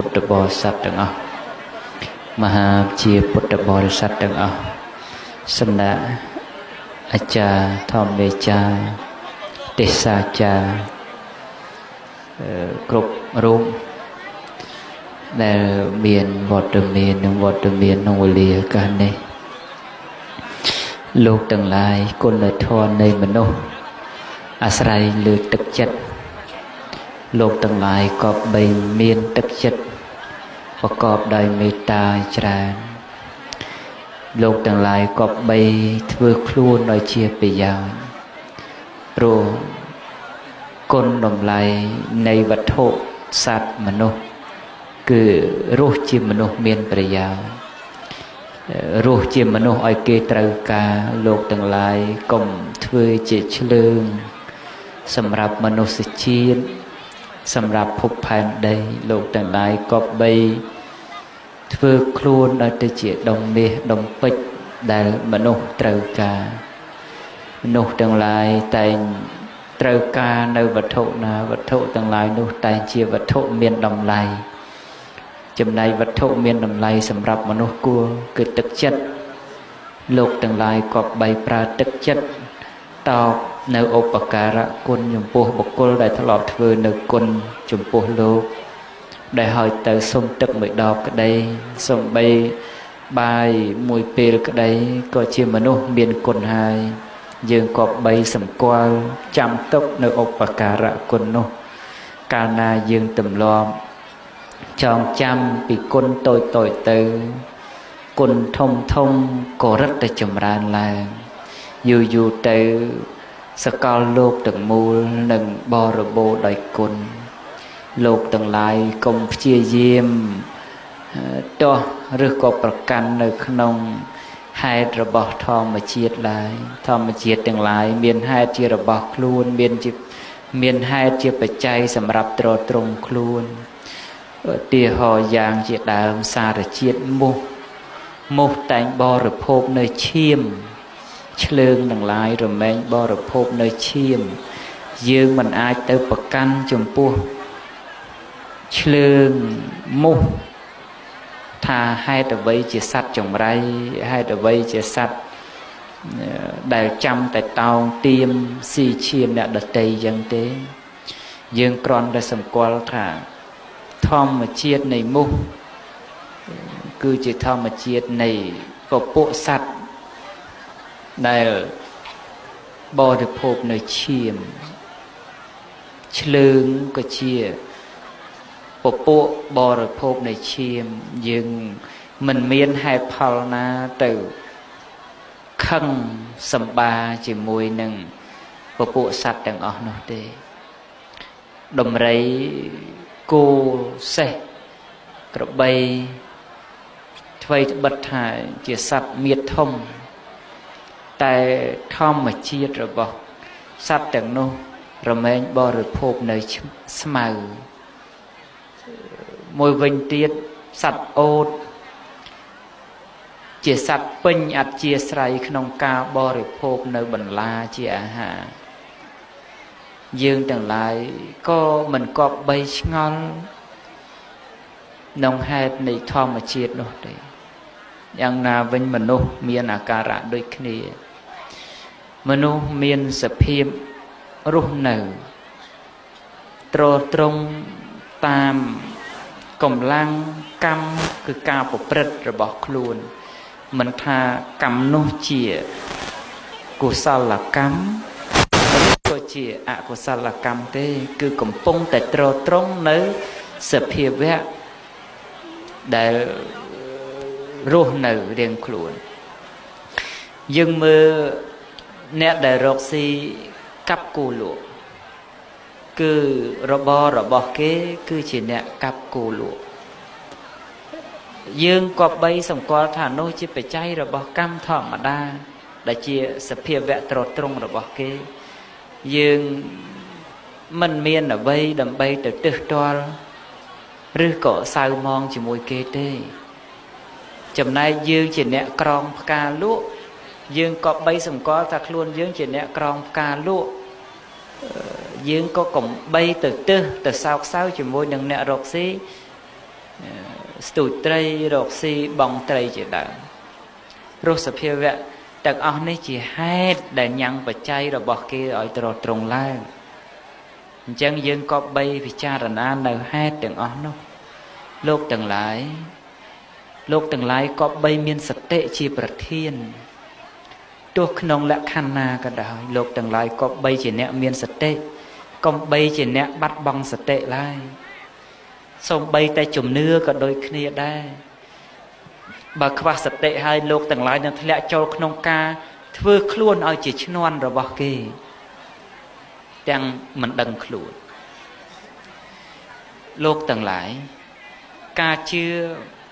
ពុទ្ធបរិស័ទទាំងអស់មហាជាពុទ្ធបរិស័ទទាំងអស់សំណាក់អាចារ្យធម្មមេចារ្យទេសសាចារ្យគ្រប់រូបដែលមានវត្តមាននិងវត្តមានក្នុងវេលាកាលនេះលោកទាំងឡាយគុណធម៌នៃមនុស្សអាស្រ័យលើទឹកចិត្តលោកទាំងឡាយក៏បីមានទឹកចិត្ត ប្រកបដោយមេត្តាច្រើនលោកទាំងឡាយក៏បីធ្វើខ្លួនឲ្យជាប្រយោជន៍ព្រោះគុណតម្លៃនៃវត្ថុសត្វមនុស្សគឺរស់ជាមនុស្សមានប្រយោជន៍រស់ជាមនុស្សឲ្យគេត្រូវការលោកទាំងឡាយកុំធ្វើជាឆ្លើងសម្រាប់មនុស្សជាតិ សម្រាប់ភពផែនដីលោកទាំងឡាយក៏បីធ្វើខ្លួនឲ្យទៅជាដុំមាសដុំពេជ្រដែលមនុស្សត្រូវការមនុស្សទាំងឡាយតែងត្រូវការនៅវត្ថុណាវត្ថុទាំងឡាយនោះតែងជាវត្ថុមានតម្លៃចំណែកវត្ថុមានតម្លៃសម្រាប់មនុស្សគួរគឺទឹកចិត្តលោកទាំងឡាយក៏បីប្រើទឹកចិត្ត តបនៅឧបការៈគុណចំពោះបុគ្គលដែលធ្លាប់ធ្វើនៅគុណចំពោះលោក ដែលហើយទៅសុំទឹកមួយដបក្តីសុំបីបាយមួយពេលក្តីក៏ជាមនុស្សមានគុណហើយ យើងក៏បីសម្គាល់ចាំទុកនៅឧបការៈគុណនោះ កាលណាយើងទម្លាប់ចងចាំពីគុណតូចតូចទៅគុណធំធំក៏រឹតតែចម្រើនឡើង យូរយូរទៅសកលលោកទាំងមូលនឹងបរិបូរដោយគុណលោកទាំងឡាយកុំព្យាយាមទាស់ឬក៏ប្រកាន់នៅក្នុងហេតុរបស់ធម្មជាតិឡើយធម្មជាតិទាំងឡាយមានហេតុជារបស់ខ្លួនមានជាមានហេតុជាបច្ច័យសម្រាប់ទ្រទ្រង់ខ្លួនឧទាហរណ៍យ៉ាងជាដើមសារជាតិមុះមុះតែងបរិភោគនៅឈាម ឆ្លើងទាំងឡាយរមែងបរិភោគនៅឈាមយើងមិនអាចទៅប្រកាន់ចំពោះឆ្លើងមុះថាហេតុអ្វីជាសัตว์ចង្រៃហេតុអ្វីជាសัตว์ដែលចាំតែតោងទៀមស៊ីឈាមអ្នកដតីចឹងទេ យើងគ្រាន់តែសម្គាល់ថាធម្មជាតិនៃមុខគឺជាធម្មជាតិនៃពពួកសត្វ ដែលបរិភោគនៅឈាមឆ្លើងក៏ជាពពួកបរិភោគនៃឈាមយើងមិនមានហេតុផលណាទៅខឹងសម្បាជាមួយនឹងពពួកសត្វទាំងអស់នោះទេដំរីគោសេះក្របីអ្វីត្បិតថាជាសត្វមៀតធំ តែធម្មជាតិរបស់សត្វទាំងនោះរមែងបរិភោគនៅស្មៅមួយវិញទៀតសត្វអូតជាសត្វពេញអធិស្រ័យក្នុងការបរិភោគនៅបន្លាជាអាហារយើងទាំងឡាយក៏មិនគប្បីឆ្ងល់ក្នុងហេតុនៃធម្មជាតិនោះទេយ៉ាងណាវិញមនុស្សមានអាការៈដូចគ្នា មនុស្សមានសភាពរស់នៅត្រត្រង់តាមកម្លាំងកម្មគឺការប្រព្រឹត្តរបស់ខ្លួន មិនថាកម្មនោះជាកុសលកម្មក៏ជាអកុសលកម្មទេ គឺកំពុងតែត្រត្រង់នៅសភាវៈដែលរស់នៅរៀងខ្លួន យើងមើល អ្នកដែលរកស៊ីកាប់គូលក់គឺរបររបស់គេ គឺជាអ្នកកាប់គូលក់យើងក៏បីសម្គាល់ថានោះជាបច្ច័យរបស់កម្មធម្មតា ដែលជាសភាវៈត្រត្រង់របស់គេ យើងមិនមានអ្វីដើម្បីទៅទឹះទាល់ឬក៏សៅមងជាមួយគេទេ ចំណែកយើងជាអ្នកក្រងផ្កាលក់ យើងក៏បីសម្គាល់ថាខ្លួនយើងជាអ្នកក្រងផ្កាលក់យើងក៏កំបីទៅទឹះទៅសោកសៅជាមួយនឹងអ្នករកស៊ីស្ទូចត្រីរកស៊ីបងត្រីជាដើមរស់សភាវៈទាំងអស់នេះជាហេតុដែលញ៉ាំងបច្ច័យរបស់គេឲ្យត្រត្រង់ឡើងអញ្ចឹងយើងក៏បីពិចារណានៅហេតុទាំងអស់នោះលោកទាំងឡាយលោកទាំងឡាយក៏បីមានសតិជាប្រធាន ទោះក្នុងលក្ខណ្ឌណាក៏ដោយលោកទាំងឡាយក៏បីជាអ្នកមានសតិកុំបីជាអ្នកបាត់បង់សតិឡើយសូម្បីតែជំនឿក៏ដូចគ្នាដែរបើខ្វះសតិហើយលោកទាំងឡាយនឹងធ្លាក់ចូលក្នុងការធ្វើខ្លួនឲ្យជាឈ្នន់របស់គេ ទាំងមិនដឹងខ្លួនលោកទាំងឡាយការជឿ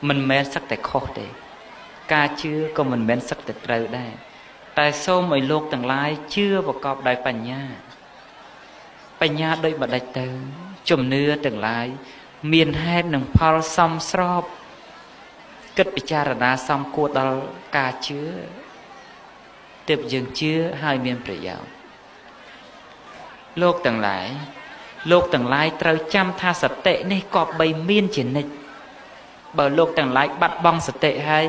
មិនមែនសឹកតែខុសទេ ការជឿក៏មិនមែនសឹកតែត្រូវដែរ តែសូមឲ្យលោកទាំងឡាយជឿប្រកបដោយបញ្ញា បញ្ញាដូចម្ដេចទៅជំនឿទាំងឡាយមានហេតុនិងផលសមស្របគិតពិចារណាសំគួរដល់ការជឿទើបយើងជឿហើយមានប្រយោជន៍លោកទាំងឡាយលោកទាំងឡាយត្រូវចាំថាសតិនេះក៏បីមានជានិច្ចបើលោកទាំងឡាយបាត់បង់សតិហើយ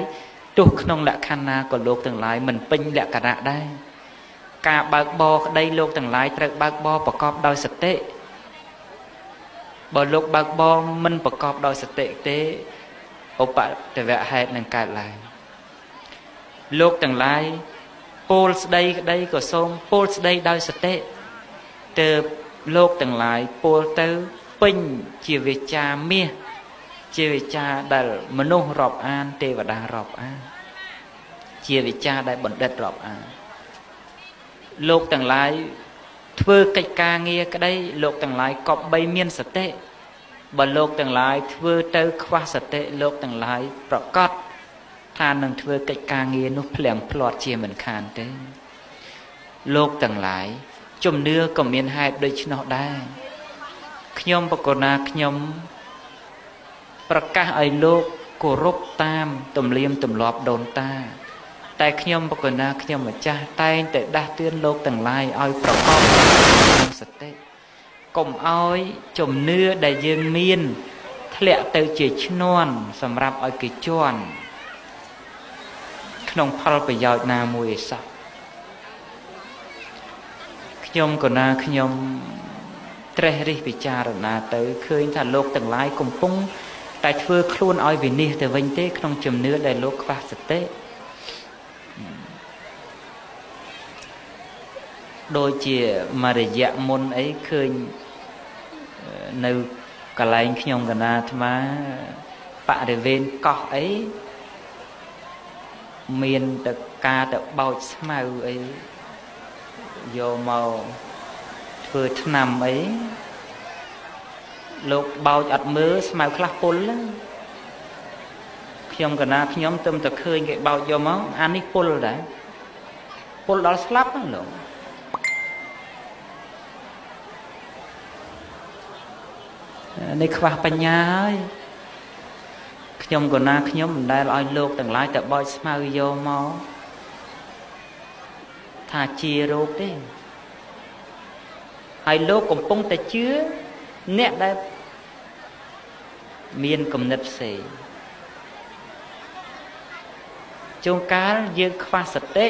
ទោះក្នុងលក្ខណៈណាក៏លោកទាំងឡាយមិនពេញលក្ខណៈដែរការបើកបរក្តីលោកទាំងឡាយត្រូវបើកបរប្រកបដោយសតិបើលោកបើកបរមិនប្រកបដោយសតិទេឧបតវៈហេតុនឹងកើតឡើងលោកទាំងឡាយពោលស្ដីក្តីក៏សូមពោលស្ដីដោយសតិទើបលោកទាំងឡាយពោលទៅពេញជាវិចាមាស ជាវិចាដែលមនុស្សរាប់អាន ទេវតារាប់អាន ជាវិចាដែលបណ្ឌិតរាប់អានលោកទាំងឡាយធ្វើកិច្ចការងារក្តីលោកទាំងឡាយក៏បីមានសតិបើលោកទាំងឡាយធ្វើទៅខ្វះសតិលោកទាំងឡាយប្រកាសថានឹងធ្វើកិច្ចការងារនោះភ្លៀងភ្លាត់ជាមិនខានទេលោកទាំងឡាយជំនឿក៏មានហេតុដូច្នោះដែរខ្ញុំបកណាខ្ញុំ ប្រកាសឲ្យលោកគោរពតាមទំនៀមទម្លាប់ដូនតា តែខ្ញុំបកណាខ្ញុំម្ចាស់តែងតែដាស់តឿនលោកទាំងឡាយឲ្យប្រកបដោយសតិកុំឲ្យជំនឿដែលយើងមានធ្លាក់ទៅជាឈ្នន់សម្រាប់ឲ្យគេជន់ក្នុងផលប្រយោជន៍ណាមួយឯសោះខ្ញុំក៏ណាខ្ញុំត្រេះរិះពិចារណាទៅឃើញថាលោកទាំងឡាយកំពុង តែធ្វើខ្លួនឲ្យវិនិច្ឆ័យទៅវិញទេ ក្នុងជំនឿដែលលោកខ្វះសតិដូចជាមរយៈមុនអីឃើញនៅកន្លែងខ្ញុំកណាអាត្មាបរិវេណកោះអីមានតការទៅបោចស្មៅអីយកមកធ្វើឆ្នាំអី លោកបោចអត់មើលស្មៅខ្លះពុលខ្ញុំកណាខ្ញុំទៅតែឃើញគេបោចយកមកអានេះពុលដែរពុលដល់ស្លាប់ហ្នឹងលោកនេះខ្វះបញ្ញាហើយខ្ញុំក៏ណាខ្ញុំមិនដែលឲ្យលោកទាំងឡាយទៅបោចស្មៅយកមកថាជារោគទេហើយលោកកំពុងតែជឿ អ្នកដែលមានគំនិតផ្សេងជួនកាលយើងខ្វះសតិ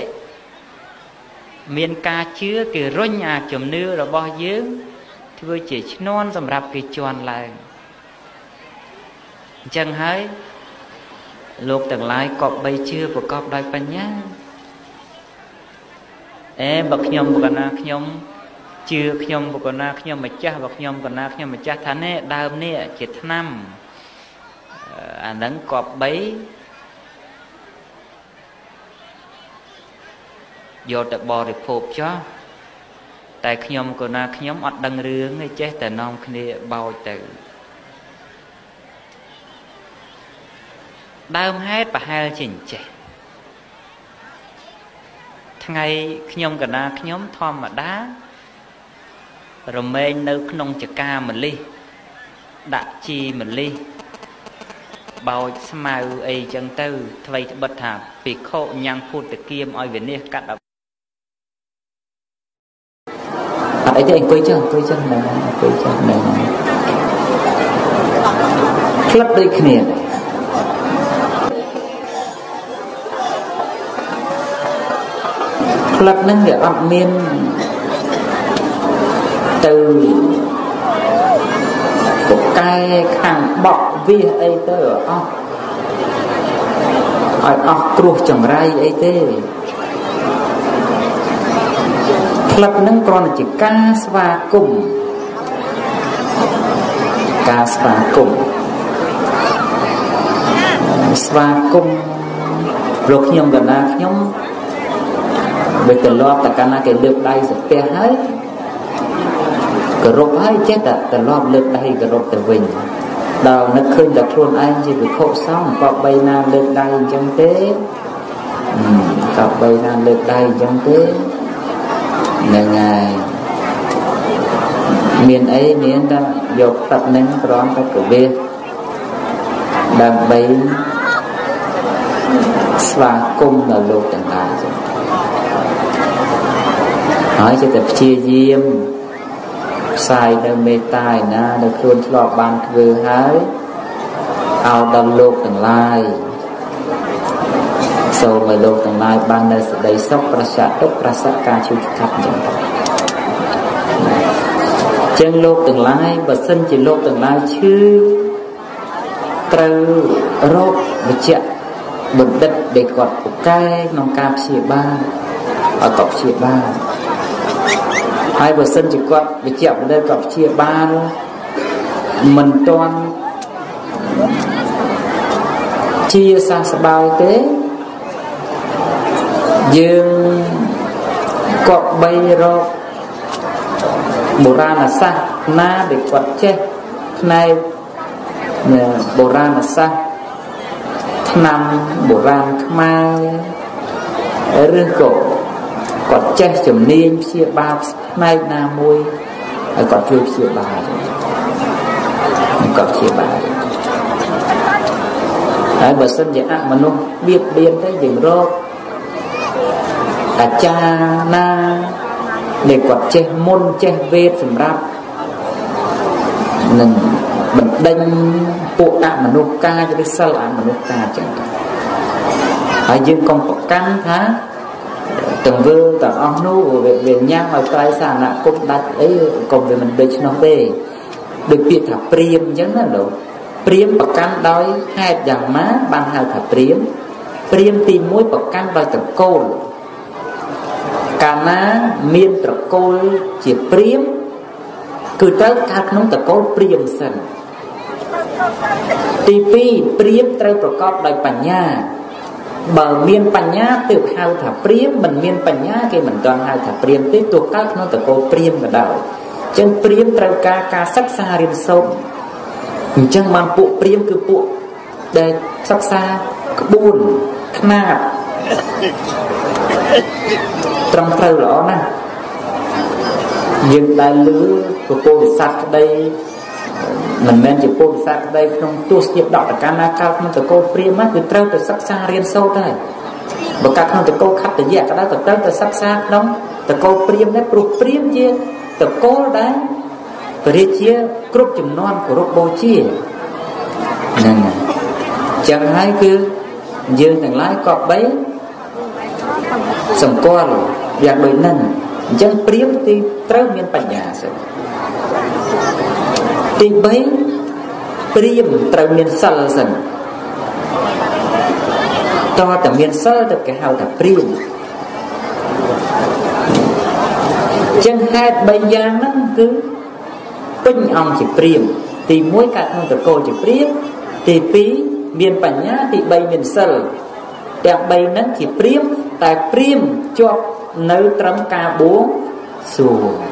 មានការជឿគេរុញអាជំនឿរបស់យើងធ្វើជាឈ្នន់សម្រាប់គេជន់ឡើងអញ្ចឹងហើយលោកទាំងឡាយក៏បីជឿប្រកបដោយបញ្ញាអេបើខ្ញុំបកណាខ្ញុំ ជឿខ្ញុំបកណាខ្ញុំម្ចាស់បើខ្ញុំកណាខ្ញុំម្ចាស់ថានេះដើមនេះជាឆ្នាំអាហ្នឹងក៏បីយកទៅបរិភោគចោះតែខ្ញុំក៏ណាខ្ញុំអត់ដឹងរឿងទេចេះតែនាំគ្នាបោចទៅដើមហេតុប្រហែលជាអញ្ចេះថ្ងៃខ្ញុំកណាខ្ញុំធម្មតា រមែងនៅ ក្នុងចកាម្លិះដាក់ជីម្លិះបោចស្មៅអីចឹងទៅថ្មីត្បិតថាភិក្ខុញ៉ាំងពុទ្ធគៀមឲ្យវិនិច្ឆ័យកាត់អីទេអង្គុយចឹងអង្គុយចឹងណាអង្គុយចឹងណាឃផ្លិតដូចគ្នាផ្លិតហ្នឹងវាអត់មាន ទៅពូកែខាងបក់វាអីទៅអស់ឲ្យអស់គ្រោះចង្រៃអីទេផ្លិតនឹងគ្រាន់តែជាការស្វាគមន៍ការស្វាគមន៍ស្វាគមន៍លោកខ្ញុំកណាខ្ញុំវាទៅលាប់តែកាលណាគេលើកដៃសាពះហើយ គោរពហើយចេះតែត្រឡប់លើកដៃគោរពទៅវិញដល់នឹកឃើញតែខ្លួនឯងជាវិខុសង្ឃក៏បីណាលើកដៃអញ្ចឹងទេក៏បីណាលើកដៃអញ្ចឹងទេហ្នឹងហើយមានអីមានតែយកទឹកនឹងប្រងទៅកវិសដើម្បីស្វាគមន៍នៅលោកទាំងឡាយចឹងហើយចិត្តតែព្យាយាម ផ្សាយនៅមេត្តាឯណានៅខ្លួនធ្លាប់បានធ្វើហើយឲ្យដល់លោកទាំងឡាយសូមឲ្យលោកទាំងឡាយបាននៅសេចក្តីសុខប្រស័កទុកប្រស័កការជួយកាត់អញ្ចឹងចឹងលោកទាំងឡាយបើសិនជាលោកទាំងឡាយឈឺត្រូវរោគវិជ្ជបណ្ឌិតដែលគាត់ពូកែក្នុងការព្យាបាលឲ្យគាត់ព្យាបាល ហើយបើសិនជាគាត់វិជ្ជបណ្ឌិតគាត់ព្យាបាលមិនទាន់ជាសះស្បើយទេយើងក៏បីរកបុរាណសាស្ត្រណាដែលគាត់ចេះផ្នែកបុរាណសាស្ត្រឆ្នាំបុរាណខ្មែរឬក៏ គាត់ចេះជំនាញព្យាបាលផ្នែកណាមួយហើយគាត់ជួយព្យាបាលគាត់ព្យាបាលហើយបើសិនជាអមនុស្សបៀតបៀនទៅយើងរកអាចារ្យណាដែលគាត់ចេះមុនចេះវេទសម្រាប់នឹងបណ្ដេញពួកអមនុស្សកាយឬសិលអមនុស្សកាចឹងហើយយើងកុំប្រកាន់ថា ទង្វើទាំងអស់នោះវាញ៉ាំឲ្យត្រៃសារណគមដាច់អីកុំវាមិនដូច្នោះទេដូចពាក្យថាព្រាមអញ្ចឹងណាលោកព្រាមប្រកាន់ដោយហេតុយ៉ាងម៉េចបានហៅថាព្រាមព្រាមទី1ប្រកាន់ដោយត្រកូលកាលណាមានត្រកូលជាព្រាមគឺត្រូវកើតក្នុងត្រកូលព្រាមសិនទី2ព្រាមត្រូវប្រកបដោយបញ្ញា បើមានបញ្ញាទើបហៅថាព្រាមមិនមានបញ្ញាគេមិនទាន់ហៅថាព្រាមទេទោះកើតក្នុងត្រកូលព្រាមក៏ដោយអញ្ចឹងព្រាមត្រូវការការសិក្សារៀនសូត្រអញ្ចឹងបានពួកព្រាមគឺពួកដែលសិក្សាក្បួនຂ្នាតត្រឹមត្រូវល្អណាស់យើងដែលលឺពពោធិសត្វក្តី មិនមែនជាពោធិសត្វក្តីក្នុងទស្សនវិដកកម្មណាកើតក្នុងតកោព្រាមគឺត្រូវទៅសិក្សារៀនសូត្រដែរបើកើតក្នុងតកោខត្តយៈក៏ដោយក៏ត្រូវទៅសិក្សាក្នុងតកោព្រាមដែរព្រោះព្រាមជាតកោដែលព្រះរាជាគ្រប់ចំនួនគោរពបូជាហ្នឹងហើយចឹងហើយគឺយើងទាំងឡាយក៏បីសម្គាល់យ៉ាងដូចហ្នឹងអញ្ចឹងព្រាមទីត្រូវមានបញ្ញាសិន ទី3ព្រាមត្រូវមានសិលសិនតើតែមានសិលទៅគេហៅថាព្រាមចឹងហេតុ3យ៉ាងហ្នឹងគឺពេញអង្គជាព្រាមទី1កើតក្នុងតកោជាព្រាមទី2មានបញ្ញាទី3មានសិលទាំង3ហ្នឹងជាព្រាមតែព្រាមជាប់នៅត្រឹមការបួងសួង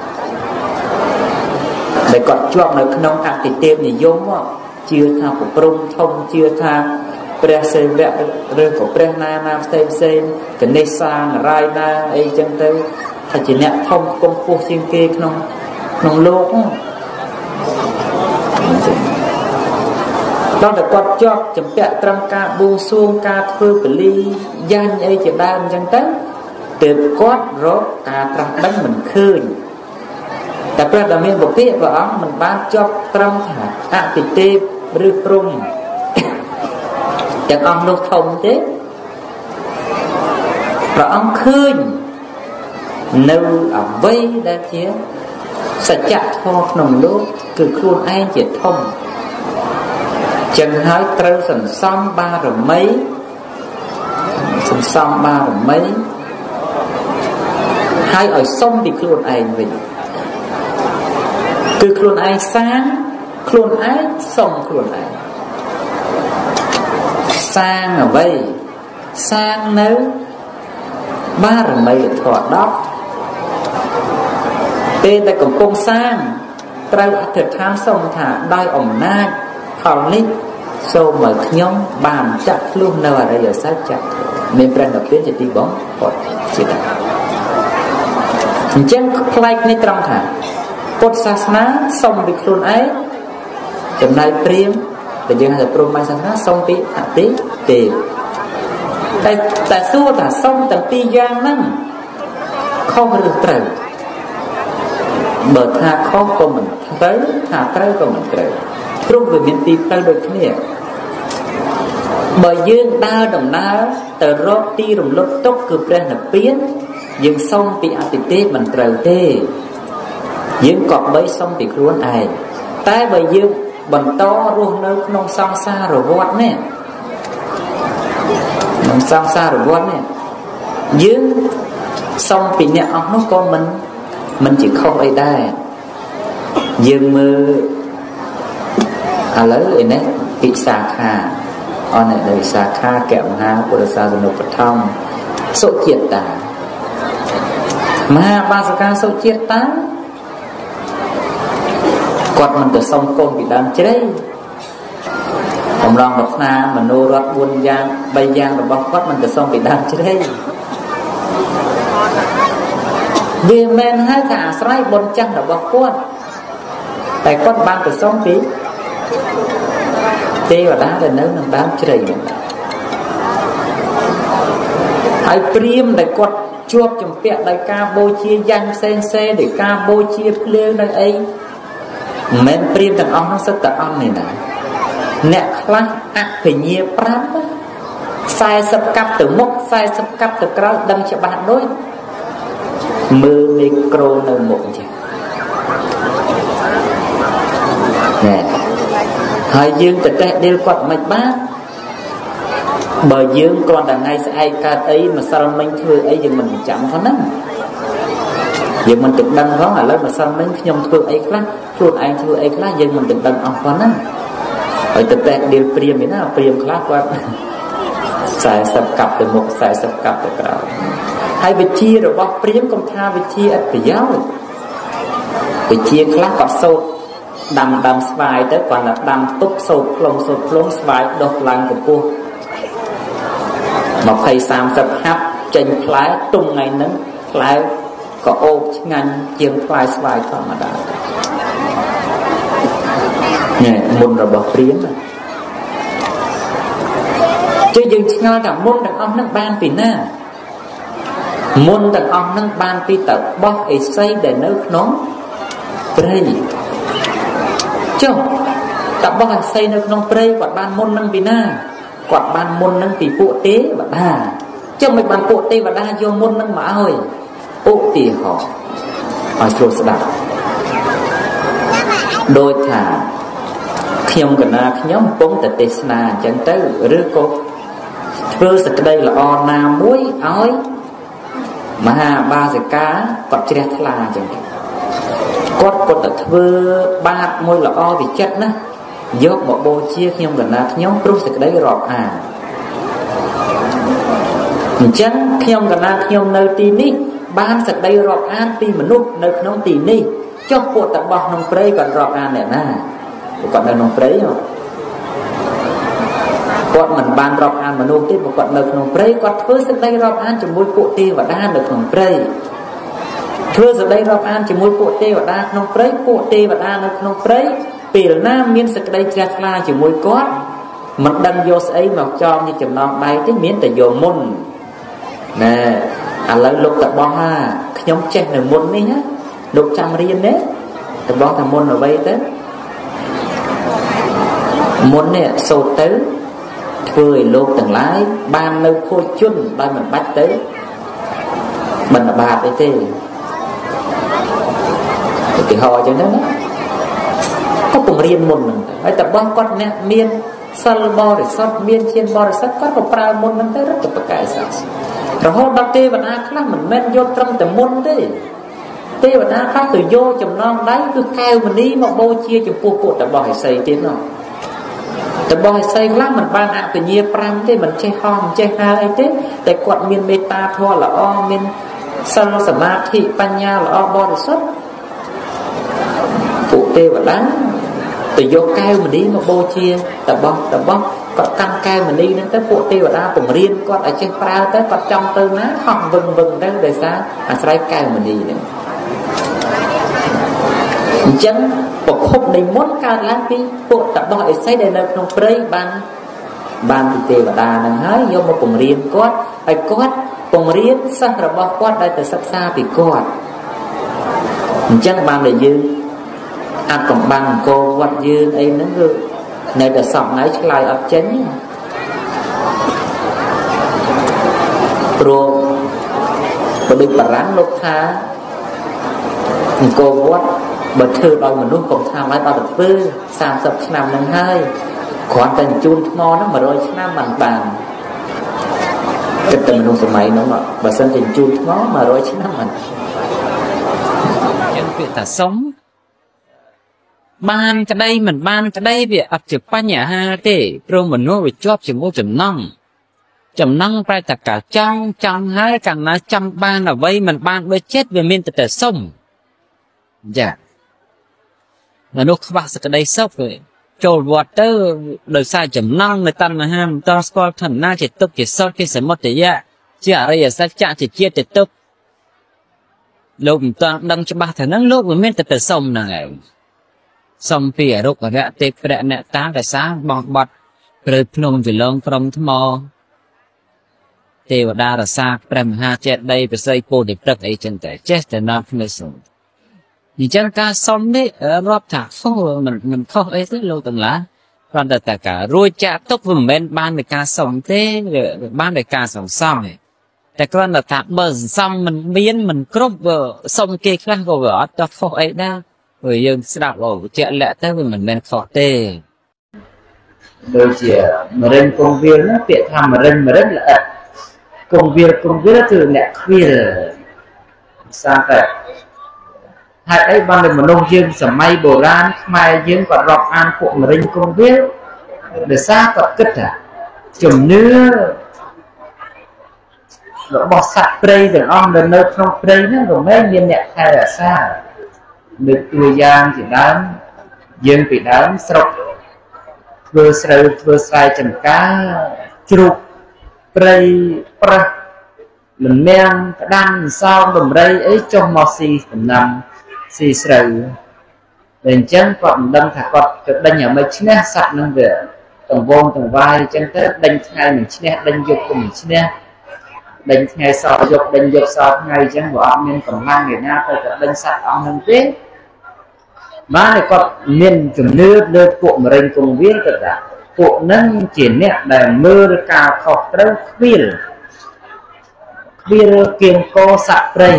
ដែលគាត់ជាប់នៅក្នុងអតិទេពនិយមជឿថាប្រព្រំធំជឿថាព្រះសេវៈឬក៏ព្រះណាណាផ្សេងផ្សេងកណេសានរាយណាអីចឹងទៅថាជាអ្នកធំគង់ពោះជាងគេក្នុងក្នុងលោកដល់តែគាត់ជាប់ចម្ពាក់ត្រឹមការបួងសួងការធ្វើពលីយ៉ាញ់អីជាដើមអញ្ចឹងទៅទើបគាត់រកការត្រាស់ដឹងមិនឃើញ តែព្រះដែលមានពុទ្ធព្រះអង្គមិនបានជាប់ត្រឹមថាអតិទេពឬព្រំទាំងអស់នោះធំទេព្រះអង្គឃើញនៅអ្វីដែលជាសច្ចធម៌ក្នុងលោកគឺខ្លួនឯងជាធំចឹងហើយត្រូវសន្សំបារមីសន្សំបារមីហើយឲ្យសុំពីខ្លួនឯងវិញ គឺខ្លួនឯងសាងខ្លួនឯងសុំខ្លួនឯងសាងអ្វីសាងនៅបារមីធម៌10ពេលដែលកំពុងសាងត្រូវអធិដ្ឋានសុំថាដោយអំណាចផលនេះសូមឲ្យខ្ញុំបានចាក់ឆ្លុះនៅអរិយសច្ចៈមានព្រះនិព្វានជាទីបងផុតជាតាអញ្ចឹងផ្លែកនេះត្រង់ថា ពុទ្ធសាសនាសុំពីខ្លួនឯងចំណែកព្រាមដែលយើងហៅថាព្រហ្មញ្ញសាសនាសុំពីអតិទេតែតែសួរថាសុំទាំងពីរយ៉ាងហ្នឹងខុសឬត្រូវបើថាខុសក៏មិនត្រូវថាត្រូវក៏មិនត្រូវព្រោះវាមានទីផ្លូវដូចគ្នាបើយើងដើរដំណើរទៅរកទីរំលត់ទុកគឺព្រះនិព្វានយើងសុំពីអតិទេពមិនត្រូវទេ យើងក៏បីសុំពីខ្លួនឯងតែបើយើងបន្តរស់នៅក្នុងសង្សារវដ្តនេះក្នុងសង្សារវដ្តនេះយើងសុំពីអ្នកអស់នោះក៏មិនមិនជាខុសអីដែរយើងមើលឥឡូវឯនេះពិសាខាអននៅសាខាកមហាពុទ្ធសាសនុបឋមសុជាតិតាមហាបាសកាសុជាតិតា គាត់មិនទៅសុំកូនពីដើមជ្រៃបំរងប្រាថ្នាមនោរដ្ឋ4យ៉ាង3យ៉ាងរបស់គាត់មិនទៅសុំពីដើមជ្រៃវាមិនហើយថាអាស្រ័យបុណ្យចាស់របស់គាត់តែគាត់បានទៅសុំពីទេវតាដែលនៅនឹងដើមជ្រៃនោះហើយព្រាមដែលគាត់ជាប់ចម្ពាក់ដោយការបូជាយ៉ាងផ្សេងផ្សេងដោយការបូជាភ្លើងនៅអី មិនមែនព្រាមទាំងអស់នោះសិតតែអន់នេះណាអ្នកខ្លះអភិញ្ញា5 40កាប់ទៅមុខ40កាប់ទៅក្រោយដឹងច្បាស់ដូចមើលមីក្រូនៅមុខអញ្ចឹងណែហើយយើងទៅតេះដៀលគាត់មិនបានបើយើងគ្រាន់តែថ្ងៃស្អែកកើតអីម្សិលមិញធ្វើអីយើងមិនចាំផងហ្នឹងយើងមិនទឹកដឹងផងឥឡូវម្សិលមិញខ្ញុំធ្វើអីខ្លះ ខ្លួនឯងធ្វើអីខ្លះយើងមិនទឹកដឹងអស់ផងហ្នឹងហើយទៅតេះដៀលព្រាមឯណាព្រាមខ្លះគាត់40កាប់ទៅមុខ40កាប់ទៅក្រោយហើយវិជារបស់ព្រាមកុំថាវិជាអត់ប្រយោជន៍វិជាខ្លះគាត់សូត្រដាំដាំស្វាយទៅគាត់តែដាំទុកសូត្រផ្លុំសូត្រផ្លុំស្វាយដុះឡើងកម្ពស់20 30ហាប់ចេញផ្លែទុំថ្ងៃហ្នឹងផ្លែក៏អូបឆ្ងាញ់ជាងផ្លែស្វាយធម្មតានេះ មុនរបស់ព្រាមជិះយើងឆ្ងល់ថាមុនទាំងអស់ហ្នឹងបានពីណាមុនទាំងអស់ហ្នឹងបានពីតបោះអេសីដែលនៅក្នុងព្រៃចុះតបោះអេសីនៅក្នុងព្រៃគាត់បានមុននឹងពីណាគាត់បានមុននឹងពីពួកទេវតាចុះមិនបានពួកទេវតាយកមុននឹងមកឲ្យឧទាហរណ៍ឲ្យស្រួលស្ដាប់ដូចថា ខ្ញុំកណាខ្ញុំកំពុងតែទេសនាអញ្ចឹងទៅឬក៏ធ្វើសក្តីល្អណាមួយឲ្យមហាបាសិកាគាត់ជ្រះថ្លាអញ្ចឹងគាត់គាត់ទៅធ្វើបាបមួយល្អវិចិត្រណាយកមកបូជាខ្ញុំកណាខ្ញុំព្រោះសេចក្តីរាប់អានអញ្ចឹងខ្ញុំកណាខ្ញុំនៅទីនេះបានសេចក្តីរាប់អានពីមនុស្សនៅក្នុងទីនេះចុះពួកតបោះក្នុងព្រៃគាត់រាប់អានអ្នកណា គាត់នៅក្នុងព្រៃគាត់មិនបានរាប់អានមនុស្សទេព្រោះគាត់នៅក្នុងព្រៃគាត់ធ្វើសេចក្តីរាប់អានជាមួយពួកទេវតានៅក្នុងព្រៃធ្វើសេចក្តីរាប់អានជាមួយពួកទេវតាក្នុងព្រៃពួកទេវតានៅក្នុងព្រៃពេលណាមានសេចក្តីជ្រះថ្លាជាមួយគាត់មិនដឹងយកស្អីមកចងនេះចំណងដៃទេមានតែយកមុនណែឥឡូវលោកតបោះហាខ្ញុំចេះនៅមុននេះណាលោកចាំរៀនទេតបោះថាមុនអ្វីទៅ មុននេះសូត្រទៅធ្វើឲ្យលោកទាំងឡាយបាននៅខូចជន់ដោយមិនបាច់ទៅបណ្ឌបាតអីទេឧទាហរណ៍អញ្ចឹងទៅណាក៏ពង្រៀនមុនហ្នឹងទៅហើយតបងគាត់អ្នកមានសិលបរិសុទ្ធមានជាបរិសុទ្ធគាត់ក៏ប្រើមុនហ្នឹងទៅរត់ទៅប្រកែសាស្ត្ររហូតដល់ទេវតាខ្លះមិនមែនយកត្រឹមតែមុនទេទេវតាខ្លះទៅយកចំណងដៃគឺកែវមณีមកបូជាចំពោះពួកតបោះឥសីទៀតនោះ តបោះឥសីខ្លះមិនបានអបញ្ញា5ទេមិនចេះហោះមិនចេះហើអីទេតែគាត់មានមេត្តាធម៌ល្អមានសិលសមាធិបញ្ញាល្អបរិសុទ្ធពួកទេវតាទៅយកកែវមณีមកបូជាតបោះតបោះគាត់កាន់កែវមณีហ្នឹងទៅពួកទេវតាបង្រៀនគាត់ឲ្យចេះប្រើទៅគាត់ចង់ទៅណាហោះវឹងវឹងទៅដោយសារអាស្រ័យកែវមณีហ្នឹងអញ្ចឹង ប្រភពនៃមុនកើតឡើងពីពួកតបោះអេសីដែលនៅក្នុងព្រៃបានបានពីទេវតាហ្នឹងហើយយកមកបង្រៀនគាត់ហើយគាត់បង្រៀនសិស្សរបស់គាត់ដែលទៅសិក្សាពីគាត់អញ្ចឹងបានតែយើងអាចកំបាំងអង្គវត្តយើងអីហ្នឹងគឺនៅតែសពថ្ងៃឆ្លើយអត់ចេញព្រោះបដិបរាំងលោកថាអង្គវត្ត បើធ្វើដោយមនុស្សកុំថាឡើយដល់ទៅធ្វើ30ឆ្នាំនឹងហើយគ្រាន់តែជូនថ្មហ្នឹង100ឆ្នាំបានបានគិតតែមនុស្សសម័យហ្នឹងបើសិនជាជូនថ្ម100ឆ្នាំបានចឹងពាក្យថាសុំបានក្តីមិនបានក្តីវាអត់ជាបញ្ហាទេព្រោះមនុស្សវាជាប់ជាមួយចំណងចំណងប្រែតែកាចង់ចង់ហើយកាលណាចង់បានអ្វីមិនបានដូចចិត្តវាមានតែតែសុំចា មនុស្សខ្វះសក្តីសុខទេចូលវត្តទៅដោយសារចំណងនៅតណ្ហាមិនតស្គាល់ឋានៈជាទុកជាសុខជាសមុទយៈជាអរិយសច្ចៈជាជាតិទុកលោកមិនតាន់ដឹងច្បាស់ថាហ្នឹងលោកមិនមានតែទៅសុំហ្នឹងឯងសុំពីអរុគរៈទេប្រៈអ្នកតាកសាបងបត់ព្រឺភ្នំវិលងក្រុមថ្មទេវតារសាព្រះមហាចេតិយប្រស័យពោធិព្រឹកអីចឹងតែចេះតែនាំគ្នាសុំ អញ្ចឹងការសុំនេះរាប់ថាខុសមិនមិនខុសអីទេលោកទាំងឡាយគ្រាន់តែតែការរួចចាក់ទុកវាមិនមែនបានដោយការសុំទេបានដោយការសង្សំទេតែគ្រាន់តែថាបើសន្សំមិនមានមិនគ្រប់សុំគេខ្លះក៏វាអត់តខុសអីដែរព្រោះយើងស្ដាប់អូជាក់លាក់ទៅវាមិនមែនខុសទេដូចជាមរិញគង្វាលណាពាក្យថាមរិញមរិញល្អិតគង្វាលគង្វាលគឺអ្នកខ្វៀលភាសាតែ ហេតុអីបានតែមនុស្សយើងសម័យបុរាណខ្មែរយើងក៏រាប់អានពួកមរិញគង្វាលដោយសារគាត់គិតថាជំនឿរបស់សត្វព្រៃទាំងអស់នៅនៅក្នុងព្រៃហ្នឹងក៏មិនមានអ្នកថែរក្សាលើកតួយ៉ាងជាដើមយើងពីដើមស្រុកធ្វើស្រូវធ្វើស្រែចម្ការជ្រូកព្រៃប្រះលំនាងក្តាន់សោមដំរីអីចុះមកស៊ីដំណាំ ស៊ីស្រូវតែអញ្ចឹងគាត់មិនដឹងថាគាត់ទៅដេញឲ្យមិនឈ្នះសត្វនឹងវាតង្វងតង្វាយអញ្ចឹងទៅដេញថ្ងៃមិនឈ្នះដេញយកគុំឈ្នះដេញថ្ងៃសល់យកដេញយកសល់ថ្ងៃអញ្ចឹងវាអត់មានកម្លាំងឯណាទៅតែដេញសត្វអង្គនឹងទេបានគាត់មានជំនឿលើពួកមរិញគង្វាលទៅថាពួកនឹងជាអ្នកដែលមើលការខុសត្រូវខ្វៀលខ្វៀលគៀងកស័កព្រៃ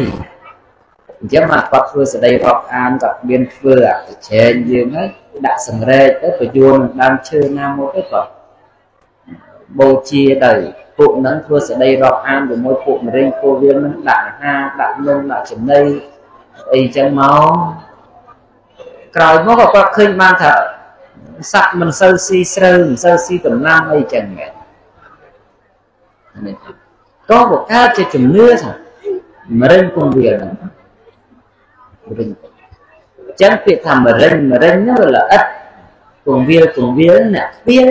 អញ្ចឹងមកគាត់ធ្វើសេចក្តីរាប់អានគាត់មានធ្វើអតិឆេងយើងហើយដាក់សង្រេចទៅបញ្យួនដើមឈើណាមួយទៅគាត់បូជាទៅពួកនឹងធ្វើសេចក្តីរាប់អានជាមួយពួកមរិញគោវាលនឹងដាក់អាហារដាក់នំដាក់ចំណីអីចឹងមកក្រោយមកក៏គាត់ឃើញបានថាសត្វមិនសូវស៊ីស្រូវមិនសូវស៊ីដំណាំអីចឹងហ្នឹងក៏បកកើតជាជំនឿថាមរិញគង្វាលហ្នឹងម រិញចឹងពាក្យថាមរិញមរិញហ្នឹងវាល្អិតគង្វាលគង្វាលអ្នកខ្វៀល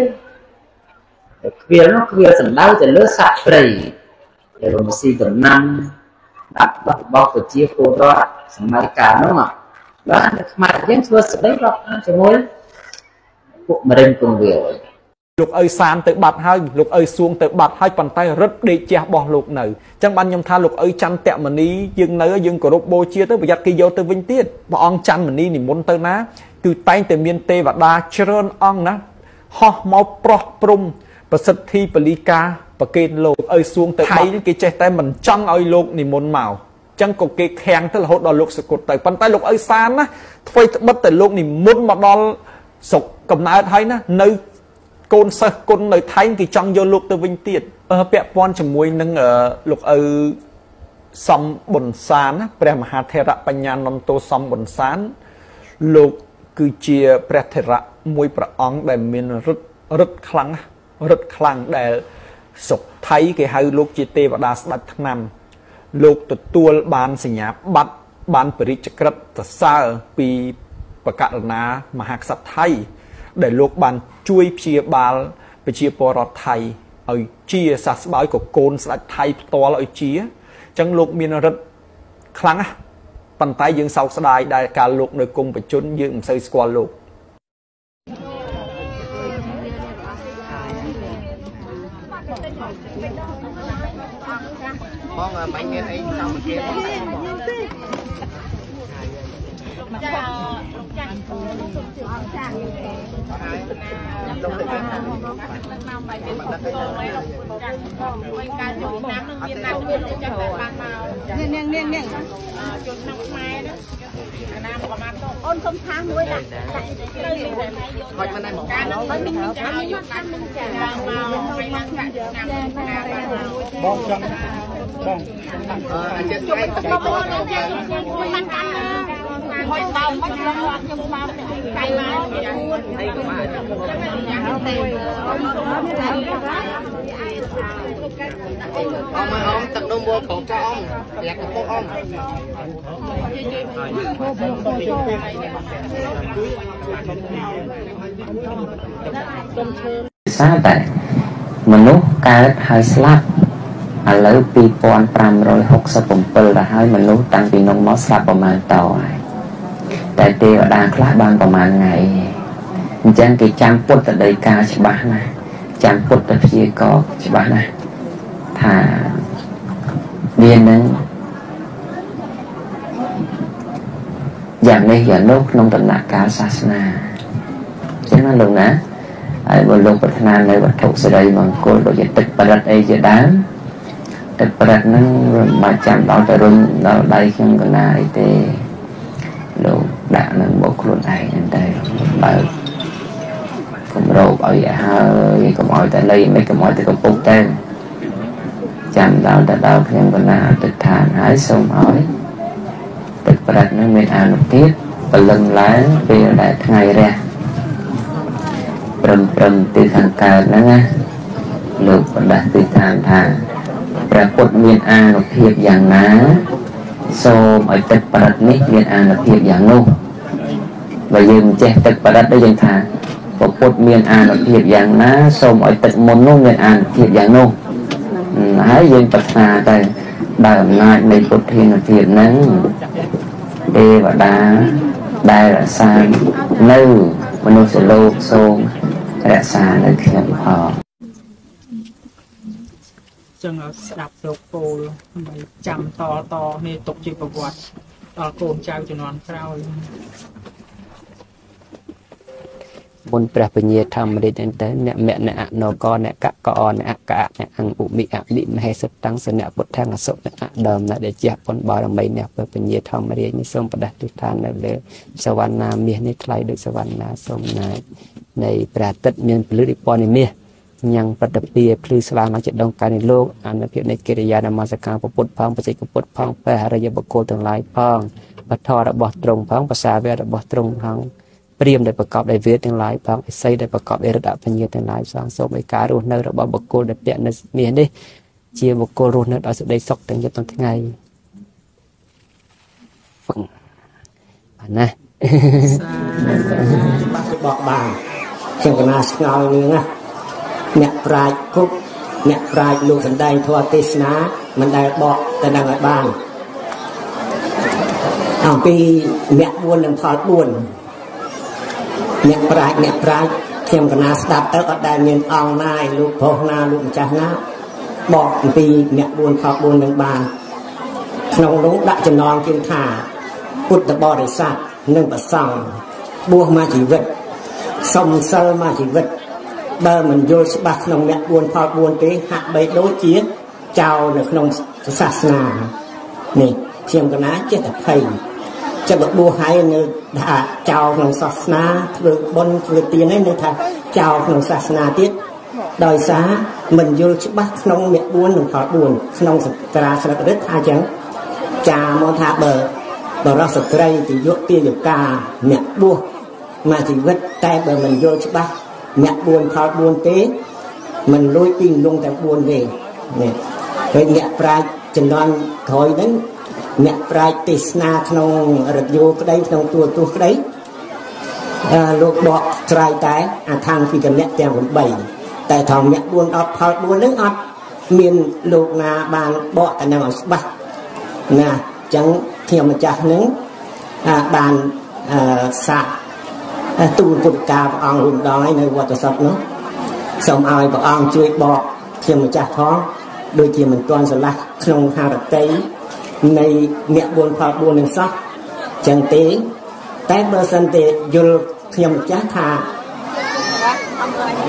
ខ្វៀលនោះខ្វៀលសំដៅទៅលើសត្វព្រៃដែលរំស៊ីដំណាំដាក់របស់ប្រជាពលរដ្ឋសម័យកាលនោះបាទខ្មែរយើងធ្វើស្ដីរាប់អានជាមួយពួកមរិញគង្វាល លោកអើយសានទៅបាត់ហើយលោកអើយសួងទៅបាត់ហើយប៉ុន្តែរឹតដេកជះបោះលោកនៅអញ្ចឹងបានខ្ញុំថាលោកអើយច័ន្ទតមនីយើងនៅយើងគោរពបូជាទៅប្រយ័ត្នគេយកទៅវិញទៀតព្រះអង្គច័ន្ទមនីនិមន្តទៅណាគឺតែងតែមានទេវតាច្រើនអង្គណាហោះមកប្រោះព្រំប្រសិទ្ធិបលីកាប្រកេនលោកឲ្យសួងទៅថៃគេចេះតែមិនចង់ឲ្យលោកនិមន្តមកចឹងក៏គេខាំងទៅរហូតដល់លោកសកុតទៅប៉ុន្តែលោកឪសានណាធ្វើត្បិតតែលោកនិមន្តមកដល់ស្រុកកំណើតហើយណានៅ កូនសិស្សគុណនៅថៃគេចង់យកលោកទៅវិញទៀតពាក់ព័ន្ធជាមួយនឹងលោកឪសំប៊ុនសានណាព្រះមហាថេរបញ្ញានន្តោសំប៊ុនសាន លោកគឺជាព្រះថេរៈមួយព្រះអង្គដែលមានរិទ្ធរិទ្ធខ្លាំងរិទ្ធខ្លាំងដែលសុខថៃគេហៅលោកជាទេវតាស្ដេចឆ្នាំ លោកទទួលបានសញ្ញាបត្របានបរិជ្ជក្រិតសរសើរពីបកករណាមហាក្សត្រថៃ ដែលលោកបានជួយព្យាបាលប្រជាពលរដ្ឋថៃឲ្យជាសះស្បើយក៏កូនស្ដេចថៃផ្ទាល់ឲ្យជាអញ្ចឹងលោកមានរិទ្ធខ្លាំងណាស់ប៉ុន្តែយើងសោកស្ដាយដែលការលោកនៅគុំបជនយើងមិនសូវស្គាល់លោកបងមិនមានអីចង់គេបងចាចាលោកសុំជឿអង្ចាលោកទៅខាងណាមកបាយមានសុំចូលហើយលោកចាវិញការចូ លឆ្នាំនឹងមានណាមានចាក់តែបានមកនាងនាងនាងចូលឆ្នាំខ្មែរណាណាប្រហែលទៅអូនសុំខាងមួយដាក់ដាក់ទៅហត់មិនដែរមកការនឹងមិនមានចាយកតាមនឹងចាមកហើយឡើងចាក់ឆ្នាំណាបងចង់បងអញ្ចឹងស្អែកទៅបងយើងមិនបានកាន់ ហុយបោមិនលងខ្ញុំមកកៃមកអីក៏បានអមអមទឹកនំមកកងចោអមលាក់កំពុះអមសាតែមនុស្សកើតហើយស្លាប់ឥឡូវ2567ទៅហើយមនុស្សតាំងពីនោះមកស្លាប់ប្រមាណតហើយ តែទេវតាខ្លះបានប្រមាណថ្ងៃអញ្ចឹងគេចាំពុទ្ធដីកាច្បាស់ណាស់ចាំពុទ្ធព្យាករច្បាស់ណាស់ថាវានឹងយ៉ាងនេះយ៉ាងនោះក្នុងដំណាក់កាលសាសនាអញ្ចឹងណាលោកណាហើយបើលោកប្រាថ្នានៅវត្ថុសិរីមង្គលដូចជាទឹកបរិតអីជាដើមទឹកប្រឹកហ្នឹងមិនបាច់ចាំដល់ទៅរុញដល់ដៃខ្ញុំកណាអីទេលោក ដាក់នឹងមកខ្លួនឯងហ្នឹងទៅបើគម្របឲ្យហើយកុំឲ្យតែលៃមិនកុំឲ្យតែកំពុកទៅចាំដល់ទៅដល់ខ្ញុំកណាទឹកឋានហើយសូមឲ្យទឹកប្រឹកហ្នឹងមានអានុភាពពលឹងឡើងពេលដែលថ្ងៃរះព្រឹមព្រឹមទីខាងកើតហ្នឹងណាលោកបណ្ដាស់ទីឋានថាព្រះពុទ្ធមានអានុភាពយ៉ាងណា សូមឲ្យទឹកបរិតនេះមានអានុភាពយ៉ាងនោះបើយើងមិនចេះទឹកបរិតទេយើងថាព្រះពុទ្ធមានអានុភាពយ៉ាងណាសូមឲ្យទឹកមុននោះមានអានុភាពយ៉ាងនោះហើយយើងប្រាថ្នាទៅដោយអំណាចនៃពុទ្ធានុភាពហ្នឹងទេវតាដែលរក្សានៅមនុស្សលោកសូមរក្សានៅខ្ញុំផង ចឹងស្ដាប់លោកពូលដើម្បីចាំតតនេះទុកជាប្រវត្តិដល់កូនចៅជំនាន់ក្រោយមុនព្រះពញាធម្មរាជហ្នឹងទៅអ្នកមអ្នកអណកអ្នកកកអអ្នកកៈអ្នកអង្គឧមិអមិមហេសិតាំងសនៈពុទ្ធាំងអសុអ្នកអដើមអ្នកដែលជះបុណ្យបារមីអ្នកព្រះពញាធម្មរាជនេះសូមប្រដាស់ទិដ្ឋាននៅលើសវណ្ណាមាសនេះថ្លៃដូចសវណ្ណាសូមណាយនៃព្រះអាទិត្យមានពលិទ្ធិពណ៌និមាស ញ៉ាំងបតពៀភ្លឺស្វាងមកចិត្តដងកាយនៃលោកអនុភាពនៃកិរិយានមស្ការពុទ្ធផងបច្ចេកពុទ្ធផងព្រះអរិយបុគ្គលទាំងឡាយផងបធររបស់ទ្រង់ផងភាសាវៈរបស់ទ្រង់ផងព្រាមដែលប្រកបដោយវេទទាំងឡាយផងអិសីដែលប្រកបដោយរិទ្ធអបញ្ញាទាំងឡាយសងសូមឲ្យការរស់នៅរបស់បុគ្គលដែលពាក់នៅមាសនេះជាបុគ្គលរស់នៅដោយសេចក្តីសុខទាំងយប់ទាំងថ្ងៃបានណាបាក់បកបានចឹងកណាស្ងល់នេះណា អ្នកប្រាជ្ញគ្រប់អ្នកប្រាជ្ញលោកសំដែងធម៌ទេសនាមិនដែលបកទៅនឹងឲ្យបានអំពីអ្នក4និងផល4អ្នកប្រាជ្ញអ្នកប្រាជ្ញខ្ញុំកណាស្ដាប់ទៅអត់ដែលមានអង្គណាយលោកប្រុសណាលោកម្ចាស់ណាបកអំពីអ្នក4ផល4នឹងបានក្នុងនោះដាក់ចំណងជើងថាពុទ្ធបរិស័ទនិងប្រសង់បួសមកជីវិតសុំសិលមកជីវិត បើមិនយល់ច្បាស់ក្នុងអ្នក4ផល4ទេហាក់បីដូចជាចោលនៅក្នុងសាសនានេះខ្ញុំកណាចេះតែភ័យចិត្តបបួសហើយនៅថាចោលក្នុងសាសនាធ្វើបុណ្យធ្វើទានហើយនៅថាចោលក្នុងសាសនាទៀតដោយសារមិនយល់ច្បាស់ក្នុងមេ4និងផល4ក្នុងសក្តាស្លឹករឹតថាចឹងចាមកថាបើបរោះស្ត្រីទីយុទាយកាអ្នកបួសមកជីវិតតែបើមិនយល់ច្បាស់ អ្នក4ផល4ទេមិនលួចពីលងតែ4ទេនេះហើយអ្នកប្រាជ្ញចំនួនក្រោយហ្នឹងអ្នកប្រាជ្ញទេសនាក្នុងរថយន្តក្តីក្នុងទូរទស្សន៍ក្តីអឺលោកបកត្រាយតែអាឋានពីកលៈទាំង8តែធម្មអ្នក4 10ផល4ហ្នឹងអត់មានលោកណាបានបកតែនឹងឲ្យច្បាស់ណាអញ្ចឹងខ្ញុំម្ចាស់ហ្នឹងបានអឺសាក ទូលពុទ្ធកាព្រះអង្គរួមដងនៅវត្តសពនោះសូមឲ្យព្រះអង្គជួយបកខ្ញុំម្ចាស់ផងដូចជាមិនទាន់ស្រឡះក្នុងហារតីនៃអ្នក4ផល4នឹងសោះចឹងទេតែបើសិនទេយល់ខ្ញុំម្ចាស់ថា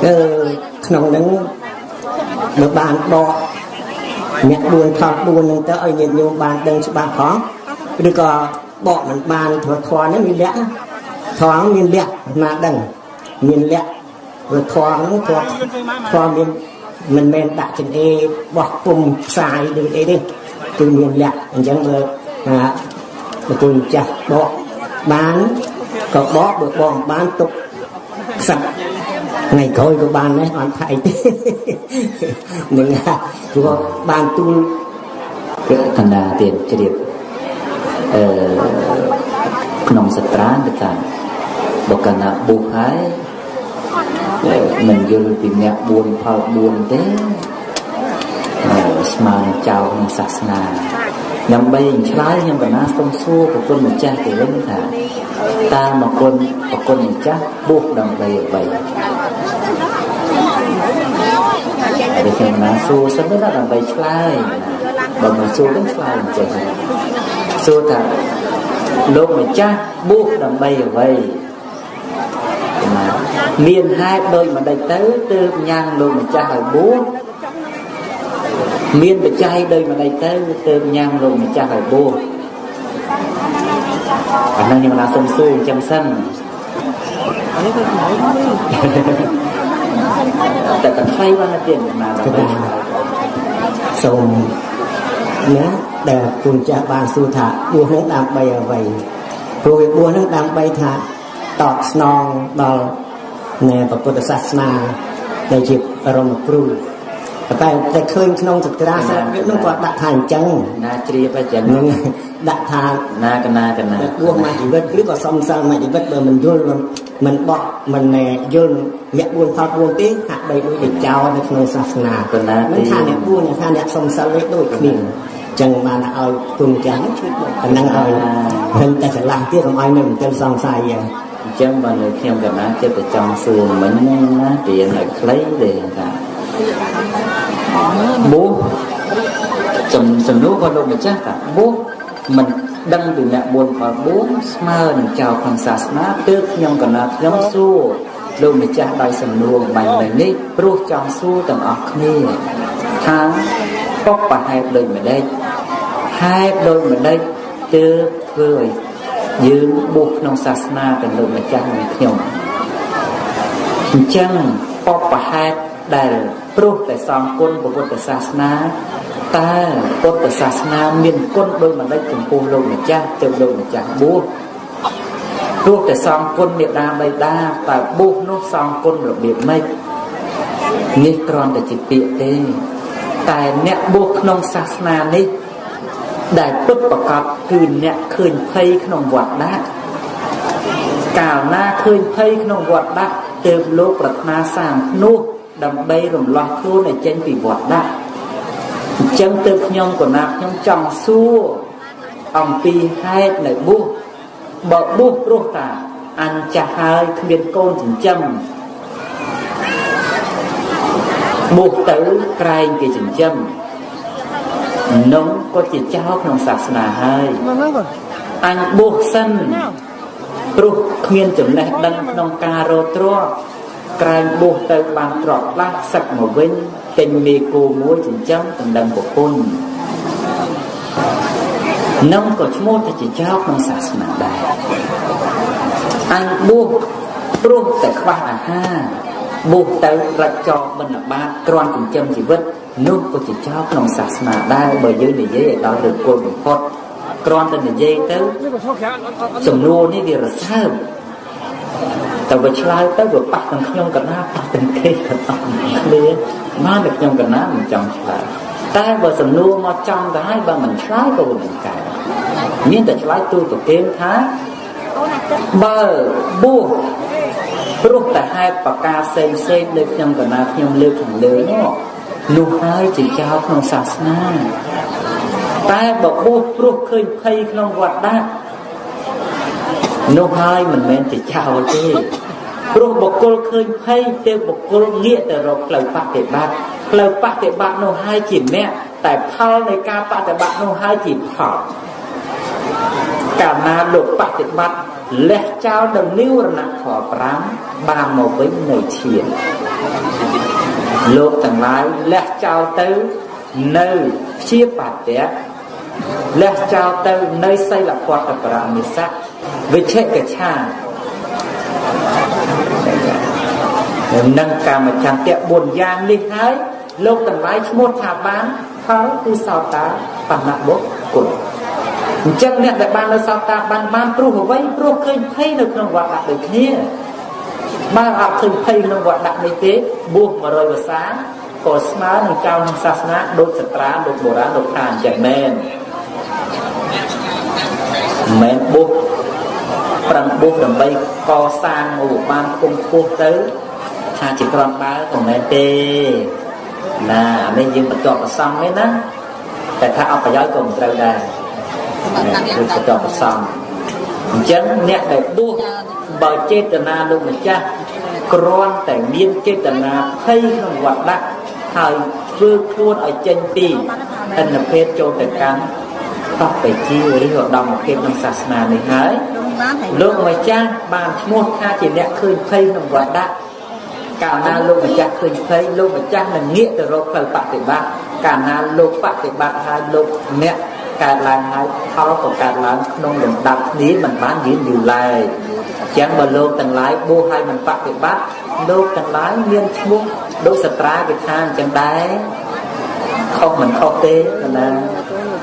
អឺក្នុងនឹងបើបានបកអ្នក4ផល4នឹងទៅឲ្យញាតិញោមបានដឹងច្បាស់ផងឬក៏បកមិនបានធ្វើធម៌នេះមានលក្ខ ធម៌មានលក្ខណាដឹងមានលក្ខព្រោះធម៌ហ្នឹងធម៌ធម៌មានមិនមែនដាក់ចង្អេបោះពុំផ្សាយដូចអីទេគឺមានលក្ខអញ្ចឹងបើអាបង្គោលចាស់បកបានក៏បកបើបកបានទុកខ្សឹបថ្ងៃក្រោយក៏បានដែរអត់ថៃទេនឹងព្រោះបានទូលគឺកណ្ដាទៀតជ្រាបអឺក្នុងសត្រាទៅថា បើកណ្ដាបុះហើយមិនយល់ពីអ្នក4ផល4ទេស្មើចោលក្នុងសាសនាដើម្បីឆ្លើយខ្ញុំកណាសូមសួរប្រគុណម្ចាស់ទៅវិញថាតើមកគុណប្រគុណម្ចាស់បុះដើម្បីអ្វីហើយខ្ញុំកណាសួរសិនទៅដើម្បីឆ្លើយបើមិនសួរវិញឆ្លើយមិនចេះសួរថាលោកម្ចាស់បុះដើម្បីអ្វី មានហេតុដូចមិនដេចទៅទើបញ៉ាំងលោកម្ចាស់ឲ្យបួសមានបច្ច័យដោយម្ដេចទៅទើបញ៉ាំងលោកម្ចាស់ឲ្យបួសអានឹងខ្ញុំណាសុំសួរអញ្ចឹងសិនតែតែថ្លៃបានទៀតណាសូមណាដែលគុណចាស់បានសួរថាបួសនឹងដើម្បីអ្វីព្រោះវាបួសនឹងដើម្បីថាតបស្នងដល់ នៃពុទ្ធសាសនាដែលជាបរមគ្រូតែតែឃើញក្នុងសក្តាសាវិនោះគាត់ដាក់ថាអញ្ចឹងណាជ្រាបអញ្ចឹងដាក់ថាណាកណាកណាពោះមកជីវិតឬក៏សំសិលមកជីវិតបើមិនយល់មិនបកមិនយល់អ្នក4ផល4ទេហាក់បីដូចជាចោលនៅក្នុងសាសនាកណាមិនថាអ្នក4ថាអ្នកសំសិលដូចគ្នាចឹងបានឲ្យគុំចាំជួយតំណឹងឲ្យមិនតែឆ្លាស់ទៀតកុំឲ្យនៅមិនទៅសង្ស័យអញ្ចឹងបើនៅខ្ញុំកណាចិត្តតែចង់សួរមិញណារៀនឲ្យខ្លីទេថាបួសចំសំណួរក៏លោកម្ចាស់ថាបួសមិនដឹងពីអ្នក4ផល4ស្មើនឹងចៅក្នុងសាសនាទើបខ្ញុំកណាខ្ញុំសួរលោកម្ចាស់ដោយសំណួរបាញ់នៅនេះព្រោះចង់សួរទាំងអស់គ្នាថាបបហេតុដូចម្ដេចហេតុដូចម្ដេចទើបធ្វើឲ្យ យើងបួសក្នុងសាសនាទៅលោកម្ចាស់និងខ្ញុំអញ្ចឹងបបហេតុដែលព្រោះតែសងគុណពុទ្ធសាសនាតើពុទ្ធសាសនាមានគុណដោយម្ដេចចំពោះលោកម្ចាស់ទៅលោកម្ចាស់បួសព្រោះតែសងគុណមេដាបៃតាតើបួសនោះសងគុណរបៀបម៉េចនេះគ្រាន់តែជាពាក្យទេតែអ្នកបួសក្នុងសាសនានេះ ដែលពិតប្រកបគឺអ្នកឃើញភ័យក្នុងវត្តដាក់កាលណាឃើញភ័យក្នុងវត្តដាក់ទើបលោកប្រាថ្នាសាងនោះដើម្បីរំលោះខ្លួនឲ្យចេញពីវត្តដាក់អញ្ចឹងទើបខ្ញុំកណាខ្ញុំចង់សួរអំពីហេតុនៅបួសបើបួសព្រោះតាអញចាស់ហើយគ្មានកូនចិញ្ចឹមបួសទៅក្រែងគេចិញ្ចឹម នំក៏ជាចោលក្នុងសាសនាហើយអញបួសសិនព្រោះគ្មានចំណេះដឹងក្នុងការរត់ទ្រព្យក្រែងបួសទៅបានទ្រព្យខ្លះសឹកមកវិញចេញមេគោមួយចិញ្ចឹមដណ្ដឹងប្រពន្ធនឹងក៏ឈ្មោះថាជាចោរក្នុងសាសនាដែរអញបួសព្រោះតែខ្វះអាហារបួសទៅរត់ចោលបណ្ឌបាតគ្រាន់ចិញ្ចឹមជីវិត នោះក៏ជាចោលក្នុងសាសនាដែរបើយើងនិយាយឲ្យដល់រឿងគោលបំផុតគ្រាន់តែនិយាយទៅសំណួរនេះវារសើបតែវាឆ្លើយទៅវាប៉ះទាំងខ្ញុំកណាប៉ះទាំងគេកណាគ្នាបានតែខ្ញុំកណាមិនចង់ឆ្លើយតែបើសំណួរមកចំទៅហើយបើមិនឆ្លើយក៏វាមិនកើតមានតែឆ្លើយទូទៅគេថាបើបួសព្រោះតែហេតុប្រការផ្សេងផ្សេងដូចខ្ញុំកណាខ្ញុំលើកខាងលើនោះ នោះហើយជាចោលក្នុងសាសនាតែបើបួសព្រោះឃើញភ័យក្នុងវត្តដាក់នោះហើយមិនមែនជាចោលទេព្រោះបុគ្គលឃើញភ័យទើបបុគ្គលងាកទៅរកផ្លូវបប្រតិបត្តិផ្លូវបប្រតិបត្តិនោះហើយជាមគ្គតែផលនៃការបប្រតិបត្តិនោះហើយជាផលកាលណាលោកបប្រតិបត្តិលះចោលនៅនិវរណៈធម៌5បានមកវិញនៅឈាន លោកទាំងឡាយលះចោលទៅនៅព្យាបតៈលះចោលទៅនៅសីលពតបរមិសៈវិជ្ជកឆានឹងកាមចន្ទៈ4យ៉ាងនេះហើយលោកទាំងឡាយឈ្មោះថាបានផលគឺសោតាបណ្ណបុគ្គលអញ្ចឹងអ្នកដែលបាននៅសោតាបានបានព្រោះអ្វីព្រោះឃើញភ័យនៅក្នុងវត្តដាក់ដូចគ្នា បើអត់ឃើញភ័យក្នុងវត្តដាក់នេះទេបួស100ភាសាក៏ស្មើនឹងចៅក្នុងសាសនាដូចសត្រាដូចបុរាណដូចថាអញ្ចឹងមែនមិនមែនបួសប្រឹងបួសដើម្បីកសាងមកបានគុំពោះទៅថាជាក្រំដើរក៏មែនទេណាអានេះយើងបន្តប្រសំទេណាតែថាអបប្រយោជន៍ក៏មិនត្រូវដែរគឺបន្តប្រសំអញ្ចឹងអ្នកដែលបួស បើចេតនាលោកម្ចាស់គ្រាន់តែមានចេតនាភ័យក្នុងវត្តដាក់ហើយធ្វើខ្លួនឲ្យចេញពីអនិភេទចូលទៅកាន់តបទៅជាឬឧត្តមភាពក្នុងសាសនានេះហើយលោកម្ចាស់បានឈ្មោះថាជាអ្នកឃើញភ័យក្នុងវត្តដាក់កាលណាលោកម្ចាស់ឃើញភ័យលោកម្ចាស់នឹងងាកទៅរកផ្លូវបប្រតិបត្តិកាលណាលោកបប្រតិបត្តិហើយលោកអ្នក កើតឡើងហើយផលក៏កើតឡើងក្នុងលំដាប់គ្នាមិនបានយឺនយូរឡើយចឹងបើលោកទាំងឡាយបួសឲ្យមិនបប្រតិបត្តិលោកទាំងឡាយមានឈ្មោះដូចសត្រាគេថាអញ្ចឹងដែរខុសមិនខុសទេណា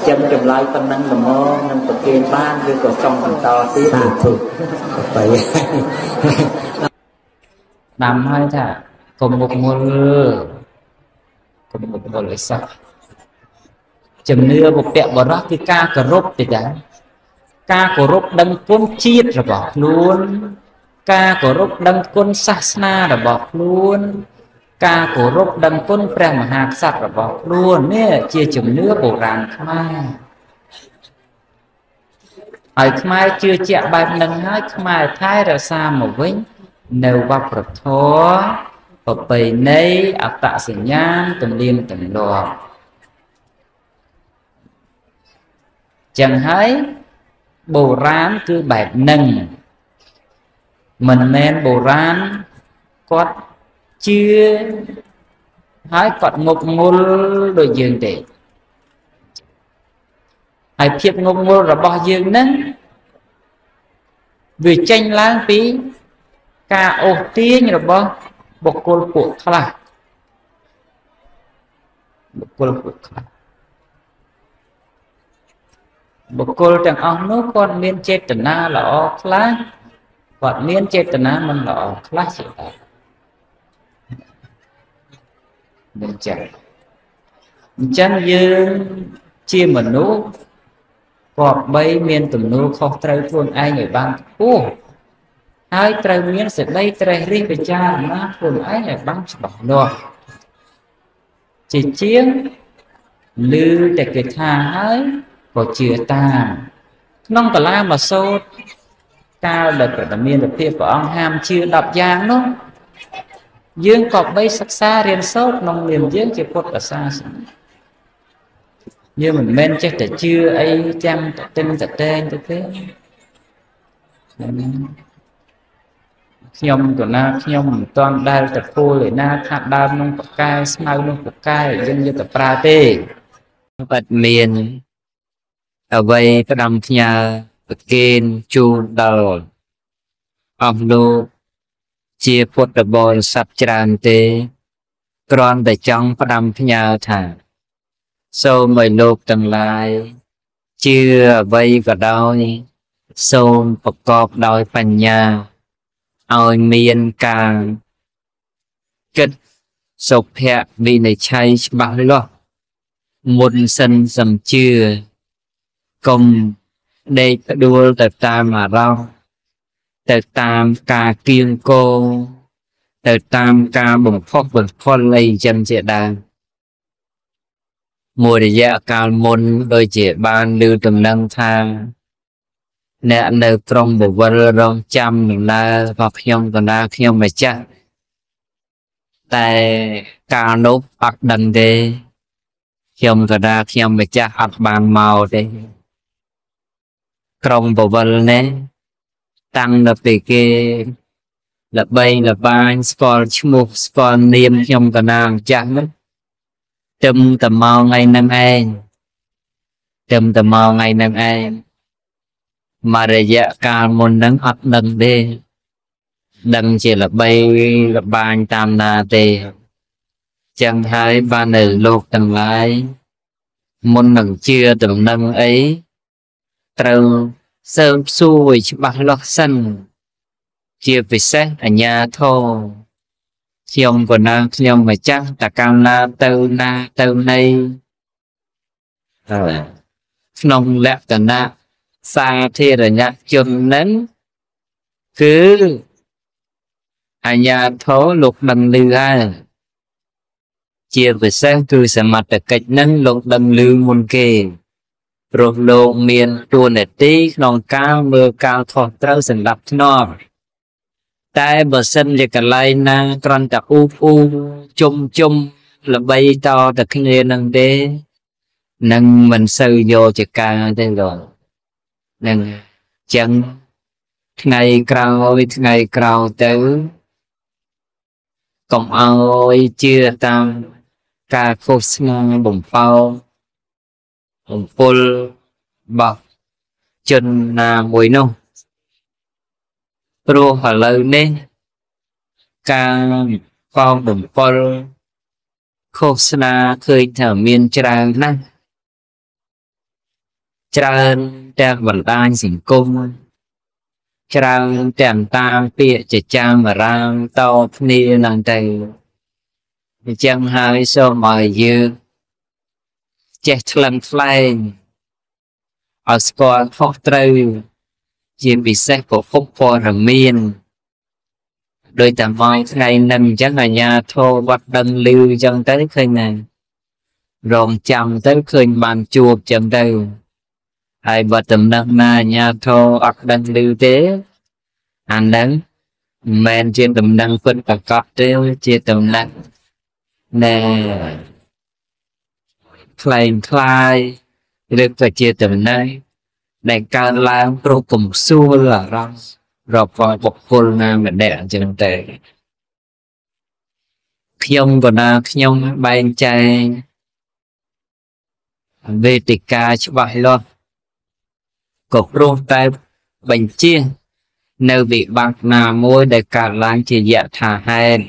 ចឹងចម្លើយប៉ុណ្ណឹងល្មមនឹងប្រគេនបានឬក៏ចង់បន្តទៀតសាធុបាយដាំហើយថាកុំមុខមុលកុំមុខមុលឲ្យសោះ ជំនឿបុព្វបរោះគឺការគោរពទេតាការគោរពដឹងគុណជាតិរបស់ខ្លួន ការគោរពដឹងគុណសាសនារបស់ខ្លួន ការគោរពដឹងគុណព្រះមហាក្សត្ររបស់ខ្លួននេះជាជំនឿបុរាណខ្មែរហើយខ្មែរជឿជាក់បែបហ្នឹងហើយខ្មែរថែរក្សាមកវិញនៅវប្បធម៌ប្រពៃណីអត្តសញ្ញាណទំនៀមទម្លាប់ ចឹងហើយបុរាណគឺបែបហ្នឹងមិនមែនបុរាណគាត់ជឿហើយគាត់ងប់ងុលដូចយើងទេហើយភាពងប់ងុលរបស់យើងហ្នឹងវាចេញឡើងពីការអូសទាញរបស់បុគ្គលពួកខ្លះបុគ្គលពួកខ្លះ បុគ្គលទាំងអស់នោះគាត់មានចេតនាល្អខ្លះគាត់មានចេតនាមិនល្អខ្លះជាដែរមិនចឹងអញ្ចឹងយើងជាមនុស្សគាត់បីមានទំនួលខុសត្រូវខ្លួនឯងឲ្យបានខ្ពស់ហើយត្រូវមានសេចក្តីត្រេះរិះពិចារណាខ្លួនឯងឲ្យបានច្បាស់លាស់ជាជាងឮតែគេថាហើយ ក៏ជឿតាមក្នុងកលាមកសោតកាលដែលប្រមានភាពព្រះអង្គហាមជឿ10យ៉ាងនោះយើងក៏បីសិក្សារៀនសូត្រក្នុងនាមយើងជាពុទ្ធសាសនិកយើងមិនមែនចេះតែជឿអីចាំតទិនតតែងទៅទេខ្ញុំក៏ណាខ្ញុំមិនទាន់ដែលទៅគោលឯណាថាដើមក្នុងបកែស្មៅក្នុងបកែយើងយកទៅប្រើទេបាត់មាន អ្វីផ្ដំផ្ញើប្រគេនជូនដល់អស់លោកជាពុទ្ធបរិស័ទច្រើនទេគ្រាន់តែចង់ផ្ដាំផ្ញើថា សូមឲ្យលោកទាំងឡាយជឿអ្វីក៏ដោយសូមប្រកបដោយបញ្ញាឲ្យមានការគិតសុភៈវិនិច្ឆ័យច្បាស់លាស់មុនសិនសំជឿ កុំដេកផ្ដួលទៅតាមអារម្មណ៍ទៅតាមការគៀងគងទៅតាមការបំផុសបំផុលអីចឹងជាដើមមួយរយៈកាលមុនដូចជាបានឮដំណឹងថាអ្នកនៅក្រុងបវលរងចាំដំណើររបស់ខ្ញុំកណ្ដាលខ្ញុំម្ចាស់តែកាលនោះអត់ដឹងទេខ្ញុំកណ្ដាលខ្ញុំម្ចាស់អត់បានមកទេ ក្រុងបវលនេះតាំងនៅពេលគេល្បីល្បាញស្គាល់ឈ្មោះស្គាល់នាមខ្ញុំកណាម្ចាស់នោះទឹមតែមកថ្ងៃហ្នឹងឯងទឹមតែមកថ្ងៃហ្នឹងឯងមករយៈកាលមុនហ្នឹងអត់ដឹងទេដឹងជាល្បីល្បាញតាមណាទេចឹងហើយបាននៅលោកទាំងឡាយមុននឹងជឿដំណឹងអី ត្រូវសើមសួរច្បាស់លាស់សិន ជាពិសេសអញ្ញាធោខ្ញុំក៏ណាខ្ញុំម្ចាស់តកម្មណាទៅណាទៅណីក្នុងលក្ខណៈសាធារណជននឹងគឺអញ្ញាធោលោកដឹងលឺហើយជាពិសេសគឺសមត្ថកិច្ចនឹងលោកដឹងលឺមុនគេ ព្រោះលោកមានតួនាទីក្នុងការមើលការខុសត្រូវសម្រាប់ធ្នាប់តែបើសិនជាកន្លែងណាគ្រាន់តែអ៊ូអ៊ូជុំជុំល្បីតតែគ្នានឹងទេនឹងមិនសូវយកជាការទេលោកនឹងចឹងថ្ងៃក្រោយថ្ងៃក្រោយទៅកុំអោយជឿតាមការឃោសនាបំផោ បំពុលបោះជនណាមួយនោះព្រោះឥឡូវនេះ ការកងបំពុលឃោសនាឃើញថាមានច្រើនណាស់ច្រើនទាំងបណ្ដាញសង្គមច្រើនទាំងតាមពាក្យចចាមរាមតគ្នានឹងទៅអញ្ចឹងហើយសូមឲ្យយើង ចេះថ្លឹងថ្លែងឲ្យស្គាល់ខុសត្រូវ ជាពិសេសប្រភពព័ត៌មានដោយតែមកថ្ងៃនឹងអញ្ចឹងអាញាធរវត្តដឹងលឺអញ្ចឹងទៅឃើញណារងចាំទៅឃើញបានជួបអញ្ចឹងទៅហើយបើតំណឹងណាអាញាធរអត់ដឹងលឺទេអានឹងមិនមែនជាតំណឹងពិតប្រកបទេជាតំណឹងណែ ខ្លែងខ្លាយឬក៏ជាតំណែងដែលកើតឡើងព្រោះកំសួលអារម្មណ៍របស់បុគ្គលណាម្នាក់អញ្ចឹងទៅខ្ញុំក៏ណាខ្ញុំបែងចែងវេទិកាច្បាស់លាស់ក៏ព្រោះតែបញ្ជានៅវិបត្តិណាមួយដែលកើតឡើងជាយថាហេតុ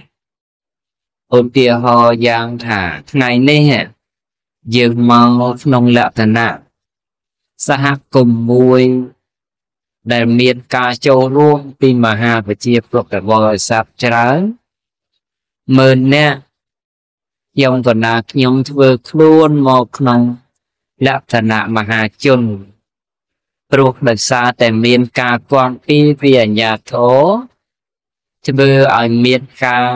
ឧទាហរណ៍យ៉ាងថាថ្ងៃនេះ យើងមកក្នុងលក្ខណៈសហគមន៍មួយដែលមានការចូលរួមពីមហាវិជាពុទ្ធបរិស័ទច្រើនម៉ឺនអ្នកខ្ញុំកណាខ្ញុំធ្វើខ្លួនមកក្នុងលក្ខណៈមហាជនព្រោះដោយសារតែមានការគាំពពីពីអញ្ញាធរធ្វើឲ្យមានការ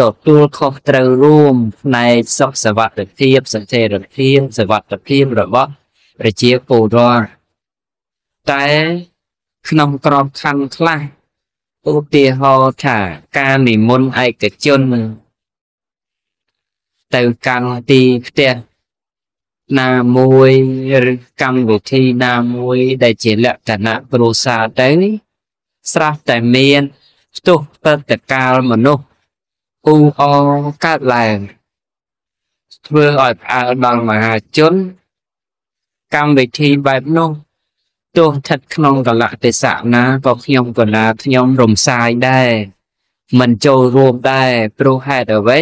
ទទួលខុសត្រូវរួមផ្នែកសុខសวัสดิភាពសន្តិភាពសวัสดิភាពរបស់ប្រជាពលរដ្ឋតែក្នុងក្របខ័ណ្ឌខ្លះឧទាហរណ៍ថាការនិមន្តឯកជនទៅកាន់ទីផ្ទះណាមួយឬកម្មវិធីណាមួយដែលជាលក្ខណៈគ្រួសារទៅស្រស់តែមាន ផ្ទុះទៅតកាលមនុស្ស អ៊ូអកើតឡើងធ្វើឲ្យផ្អើលដល់មហាជនកម្មវិធីបែបនោះទោះស្ថិតក្នុងកលៈទេសៈណាក៏ខ្ញុំក៏ណាខ្ញុំរំសាយដែរមិនចូលរួមដែរព្រោះហេតុអ្វី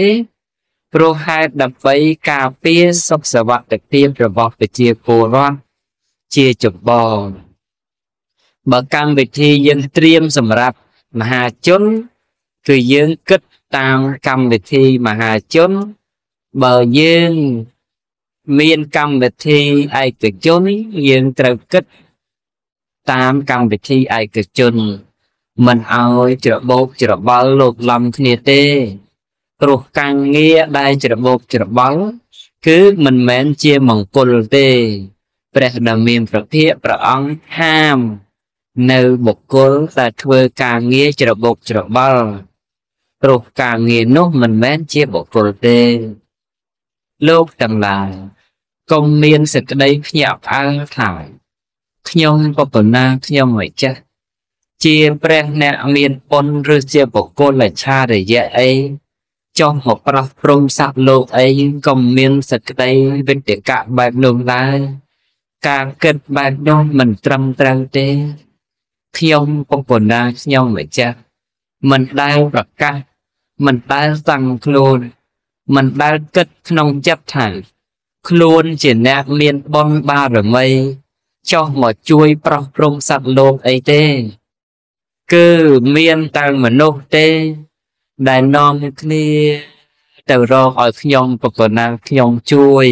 ព្រោះហេតុដើម្បីការពារសុខសวัสดิភាពរបស់ប្រជាពលរដ្ឋជាចម្បងបើកម្មវិធីយើងត្រៀមសម្រាប់មហាជនគឺយើងគិត តាមកម្មវិធីមហាជន បើយើងមានកម្មវិធីឯកជនយើងត្រូវគិតតាមកម្មវិធីឯកជន មិនឲ្យច្របូកច្របល់លោកឡំគ្នាទេព្រោះការងារដែលច្របូកច្របល់គឺមិនមែនជាមង្គលទេ ព្រះដ៏មានប្រភិយព្រះអង្គហាម នៅបុគ្គលដែលធ្វើការងារច្របូកច្របល់ ព្រោះការងារនោះមិនមែនជាបុគ្គលទេ លោកទាំងឡាយកុំមានសេចក្តីភ្ញាក់ផ្អើលថាខ្ញុំបបណាខ្ញុំមិនចេះជាព្រះអ្នកមានបុណ្យឬជាបុគ្គលឆារយៈអីចុះមកប្រោះព្រំស័ព្ទលោកអីក៏មានសេចក្តីវិទ្យកៈបែបនោះដែរការគិតបែបនោះមិនត្រឹមត្រូវទេខ្ញុំពុកបណ្ណាខ្ញុំម្ចាស់ មិនដែលប្រកាស មិនដែលតាំងខ្លួន មិនដែលគិតក្នុងចិត្តថាខ្លួនជាអ្នកមានបុណ្យបារមីចុះមកជួយប្រោះព្រំសត្វលោកអីទេ គឺមានតែមនុស្សទេ ដែលនាំគ្នាទៅរកឲ្យខ្ញុំប្រកណាខ្ញុំជួយ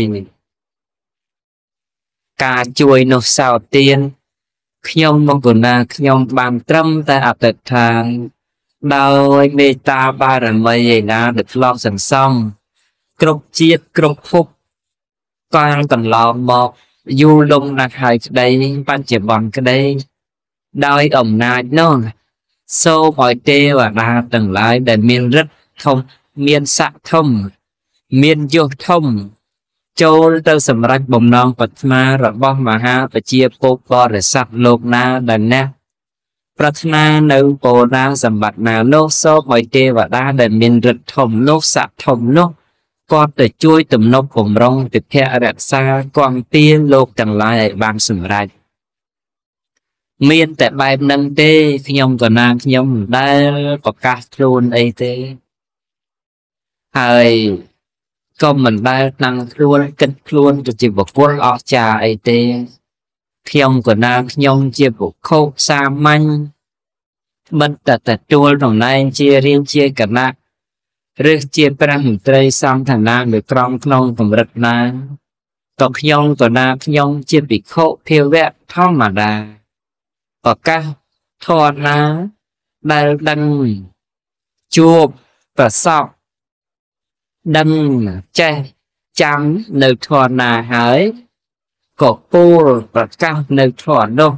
ការជួយនោះសោតទៀនខ្ញុំមកកណាខ្ញុំបានត្រឹមតែអតិថាន ដោយមេត្តាបារមីឯណាដែលធ្លាប់សន្សំគ្រប់ជាតិគ្រប់ភពកាលកន្លងមកយូរលំណាស់ហើយក្តីបច្ចុប្បន្នក្តីដោយអំណាចនោះសូមឲ្យទេវតាទាំងឡាយដែលមានរិទ្ធធំមានស័ក្តិធំ មានយុះធំ ចូលទៅសម្រេចបំណងប្រាថ្នារបស់មហាពជាពុកបរិស័ទលោកណាដែលអ្នក ប្រាថ្នានៅពោណាសម្បត្តិណានោះសូមឲ្យទេវតាដែលមានរិទ្ធធំនោះស័ក្តិធំនោះគាត់ទៅជួយទំនប់បំរុងពិភៈរក្សាគំទានលោកទាំងឡាយឲ្យបានសម្រេចមានតែបែបហ្នឹងទេខ្ញុំក៏ណាខ្ញុំមិនដែលប្រកាសខ្លួនអីទេហើយក៏មិនដែលតាំងខ្លួនគិតខ្លួនទៅជាបុគ្គលអស្ចារ្យអីទេ ខ្ញុំក៏ណាខ្ញុំជាបុគ្គលសាមញ្ញមិនតែទទួលតំណែងជារៀងជាគណៈឬជាព្រះមន្ត្រីសង្ឃណានៅក្រំក្នុងកម្រិតណាក៏ខ្ញុំក៏ណាខ្ញុំជាភិក្ខុភាវៈធម្មតាឱកាសធរណាដែលដឹងជួបប្រសពដឹងចេះចាំនៅធរណាហើយ ក៏ពូលប្រកាសនៅធរនោះ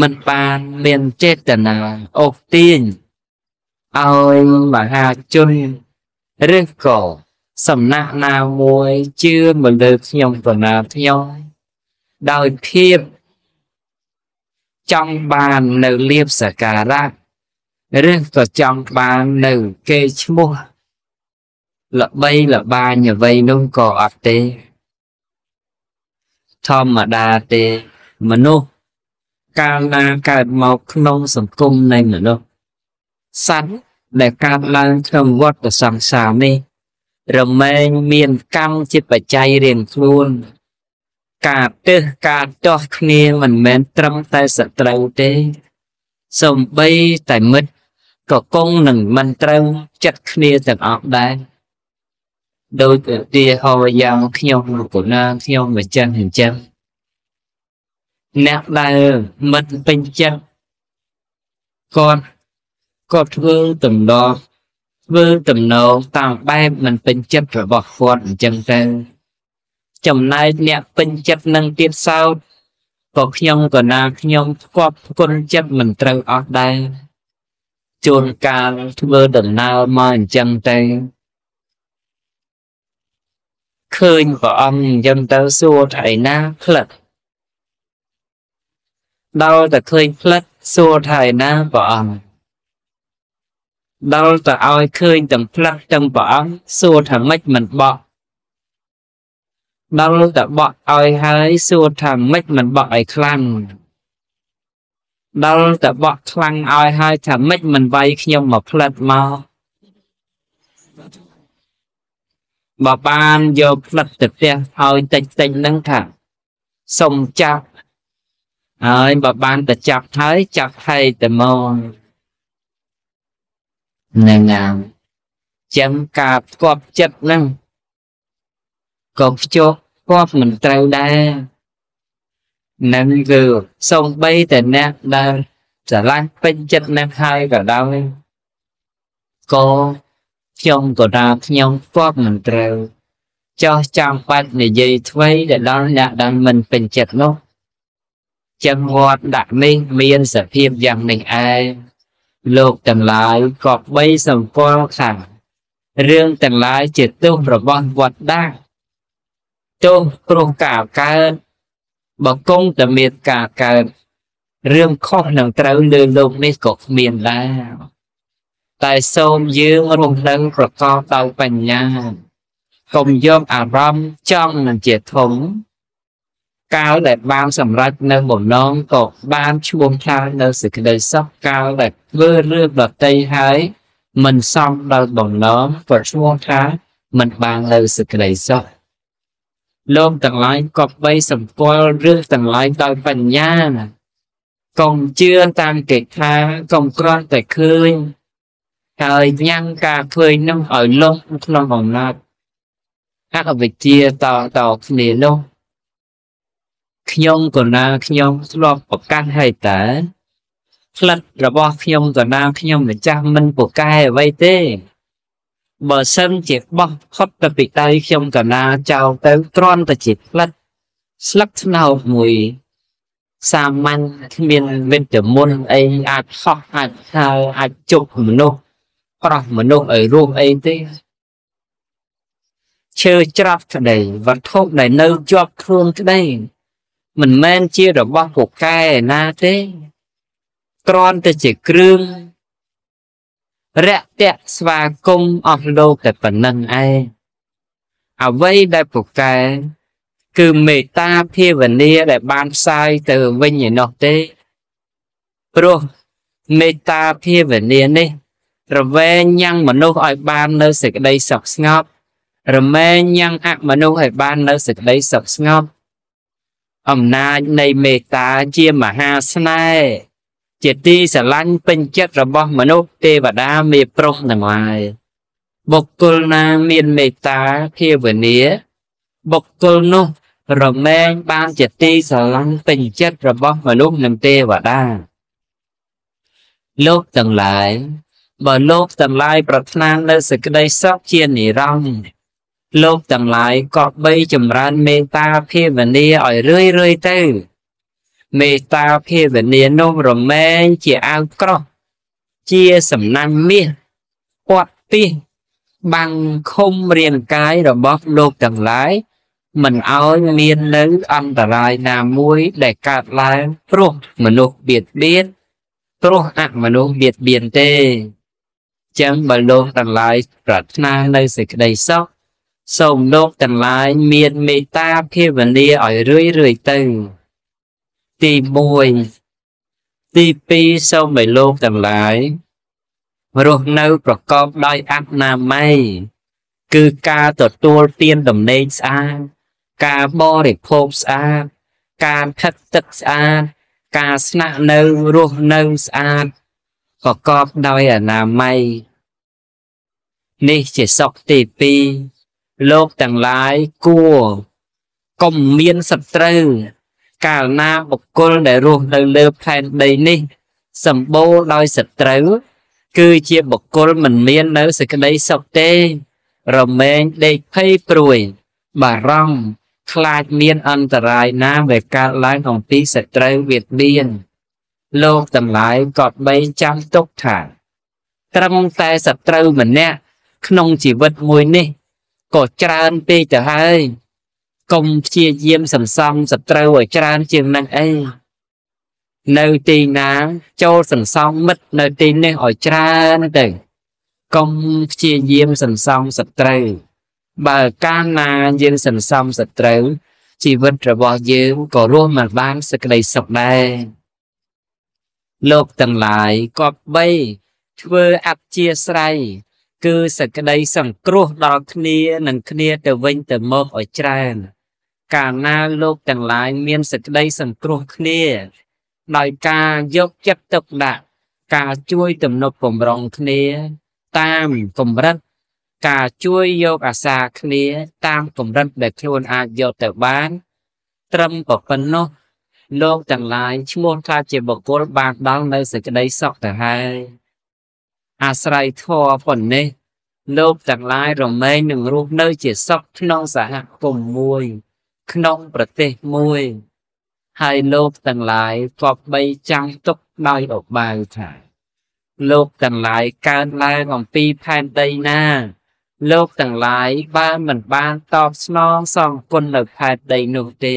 មិនបានមានចេតនាអូសទាញឲ្យមហាជនឬក៏សំណាក់ណាមួយជឿមកលើខ្ញុំបណ្ណាខ្ញុំដោយភាពចង់បាននៅលៀបសការៈឬក៏ចង់បាននៅគេឈ្មោះល្បីល្បាញអ្វីនោះក៏អត់ទេ ធម្មតាទេមនុស្សកាលណាកើតមកក្នុងសង្គមនៃមនុស្សសត្វដែលកើតឡើងក្នុងវដ្តសង្សារនេះរមែងមានកម្មជាបច្ច័យរៀងខ្លួន ការទឹះការទាស់គ្នាមិនមែនត្រឹមតែសត្រូវទេសំបីតែមិត្តក៏គង់នឹងមិនត្រូវចិត្តគ្នាទាំងអស់ដែរ ដោយឧទាហរណ៍យ៉ាងខ្ញុំកូណាខ្ញុំម្ចាស់អញ្ចឹងអ្នកដែលមិនពេញចិត្តគាត់គាត់ធ្វើទំនងធ្វើទំនងតាមបែបមិនពេញចិត្តរបស់គាត់អញ្ចឹងទៅចំណែកអ្នកពេញចិត្តនឹងទៀតសោតក៏ខ្ញុំក៏ណាខ្ញុំស្គប់គុណចិត្តមិនត្រូវអស់ដែរជួនកាលធ្វើដំណើរមកអញ្ចឹងទៅ ឃើញព្រះអង្គអញ្ចឹងទៅសួរថាឯណាផ្លិតដល់តែឃើញផ្លិតសួរថាឯណាព្រះអង្គដល់ទៅឲ្យឃើញទាំងផ្លិតទាំងព្រះអង្គសួរថាម៉េចមិនបក់ដល់តែបក់ឲ្យហើយសួរថាម៉េចមិនបក់ឲ្យខ្លាំងដល់តែបក់ខ្លាំងឲ្យហើយថាម៉េចមិនវាយខ្ញុំមកផ្លិតមក បើបានយកផ្លិតទៅផ្ទះឲ្យតិចតិចហ្នឹងថាសុំចាប់ហើយបើបានទៅចាប់ហើយចាប់ហើយតែមកនឹងអាចឹងការផ្គប់ចិត្តហ្នឹងក៏ភ្ជាប់គាត់មិនត្រូវដែរនឹងគឺសំបីតែអ្នកដែលស្រឡាញ់ពេញចិត្តនឹងហើយក៏ដោយក៏ ខ្ញុំក៏ថាខ្ញុំគាត់មិនត្រូវចោះចាំបាច់និយាយថ្មីទៅដល់អ្នកដែលមិនពេញចិត្តនោះចឹងវត្តដាក់នេះមានសភាពយ៉ាងនេះឯងលោកទាំងឡាយក៏បីសម្គាល់ថារឿងទាំងឡាយជាទោសរបស់វត្តដាក់ទោសគ្រោះការកើតបើគង់តែមានការកើតរឿងខុសនឹងត្រូវលើលោកនេះក៏គ្មានដែរ តែសូមយើងរស់នៅប្រកបដោយបញ្ញាកុំយកអារម្មណ៍ចង់នឹងជាធំកាលដែលបានសម្រេចនៅបំណងក៏បានឈ្មោះថានៅសេចក្តីសុខកាលដែលធ្វើរឿងដតីហើយមិនសមដល់បំណងក៏ឈ្មោះថាមិនបាននៅសេចក្តីសុខលោកទាំងឡាយក៏បីសម្គាល់រឿងទាំងឡាយដោយបញ្ញាណាកុំជឿតាមកិច្ចថាកុំគ្រាន់តែឃើញ ហើយញ៉ាំងការឃើញនឹងឲ្យលងក្នុងអំណាចអវិជ្ជាតតគ្នានោះខ្ញុំក៏ណាខ្ញុំធ្លាប់ប្រកាសឲ្យតើផ្លិតរបស់ខ្ញុំក៏ណាខ្ញុំម្ចាស់មិនពូកែអ្វីទេបើសិនជាបោះផុតទៅពីដៃខ្ញុំកណាចោលទៅទ្រាំតែជាផ្លិតស្លឹកស្នោតមួយ សាមញ្ញគ្មានវិជ្ជមន្តអីអាចហោះអាចហើអាចជប់មនុស្ស ប្រោះមនុស្សឲ្យរស់អីទេឈើច្រាប់ក្តីវត្ថុដែលនៅជាប់ខ្លួនក្តីមិនមែនជារបស់ពូកែណាទេគ្រាន់តែជាគ្រឿងរយៈស្វាគមន៍អស់លោកតែប៉ុណ្ណឹងឯងអ្វីដែលពូកែគឺមេត្តាភាវនាដែលបានផ្សាយទៅវិញឯនោះទេព្រោះមេត្តាភាវនានេះ រវែងញ៉ាំងមនុស្សឲ្យបាននៅសេចក្តីសុខស្ងប់រមែងញ៉ាំងអមនុស្សឲ្យបាននៅសេចក្តីសុខស្ងប់អំណាចនៃមេត្តាជាមហាស្នេហ៍ជាទីស្រឡាញ់ពេញចិត្តរបស់មនុស្សទេវតាមេប្រុសទាំងឡាយបុគ្គលណាមានមេត្តាភាវនាបុគ្គលនោះរមែងបានជាទីស្រឡាញ់ពេញចិត្តរបស់មនុស្សនិងទេវតាលោកទាំងឡាយ បើលោកទាំងឡាយប្រាថ្នានៅសេចក្តីសុខជានិរន្តរ៍លោកទាំងឡាយក៏បីចម្រើនមេត្តាភាវនាឲ្យរឿយរឿយទៅ មេត្តាភាវនានោះរមែងជាអាវក្រោះជាសំណាញ់មាសពាត់ពីបាំងឃុំរាងកាយរបស់លោកទាំងឡាយមិនឲ្យមាននៅអន្តរាយណាមួយដែលកើតឡើងព្រោះមនុស្សបៀតបៀនព្រោះអមនុស្សបៀតបៀនទេ ចឹងបើលោកទាំងឡាយប្រាថ្នានៅសេចក្តីសុខសូមលោកទាំងឡាយមានមេត្តាភាវនាឲ្យរឿយរឿយទៅ ទី1ទី2សូមឲ្យលោកទាំងឡាយរស់នៅប្រកបដោយអនាម័យគឺការទទួលទានដំណេកស្អាតការបរិភោគស្អាតការផឹកទឹកស្អាតការស្នាក់នៅរស់នៅស្អាត ប្រកបដោយអនាម័យនេះជាសុខទី2លោកទាំងឡាយគួរកុំមានសត្រូវ កាលណាបុគ្គលដែលរស់នៅលើផែនដីនេះ សម្បូរដោយសត្រូវ គឺជាបុគ្គលមិនមាននៅសេចក្តីសុខទេ រមែងដេកភ័យព្រួយ បារម្ភខ្លាចមានអន្តរាយណាដែលកើតឡើងអំពីសត្រូវវៀតបៀន លោកទាំងឡាយក៏បីចាំទុកថា ត្រឹមតែសត្រូវម្នាក់ក្នុងជីវិតមួយនេះក៏ច្រើនពេកទៅហើយកុំព្យាយាមសន្សំសត្រូវឲ្យច្រើនជាងនឹងអីនៅទីណាចូលសន្សំមិត្តនៅទីនេះឲ្យច្រើនទៅកុំព្យាយាមសន្សំសត្រូវបើកាលណាយើងសន្សំសត្រូវជីវិតរបស់យើងក៏រស់មិនបានសេចក្តីសុខដែរ លោកទាំងឡាយក៏បីធ្វើអព្យាស្រ័យគឺសេចក្តីសង្គ្រោះដល់គ្នានឹងគ្នាទៅវិញទៅមកឲ្យច្រើន កាលណាលោកទាំងឡាយមានសេចក្តីសង្គ្រោះគ្នា ដោយការយកចិត្តទុកដាក់ការជួយទំនុកបំរុងគ្នា តាមកម្រិត ការជួយយកអាសាគ្នា តាមកម្រិតដែលខ្លួនអាចយកទៅបាន ត្រឹមប៉ុណ្ណោះ លោកទាំងឡាយឈ្មោះថាជាបុគ្គលបានដល់នៅសេចក្តីសុខទៅហើយអាស្រ័យធម៌ប៉ុណ្ណេះលោកទាំងឡាយរមែងនឹងរស់នៅជាសុខក្នុងសហគមន៍មួយ ក្នុងប្រទេសមួយ ហើយលោកទាំងឡាយក៏បីចាំងទុកដោយអបាវថា លោកទាំងឡាយកើនឡើងអំពីផែនដីណា លោកទាំងឡាយបើមិនបានតបស្នងសងគុណនៅផែនដីនោះទេ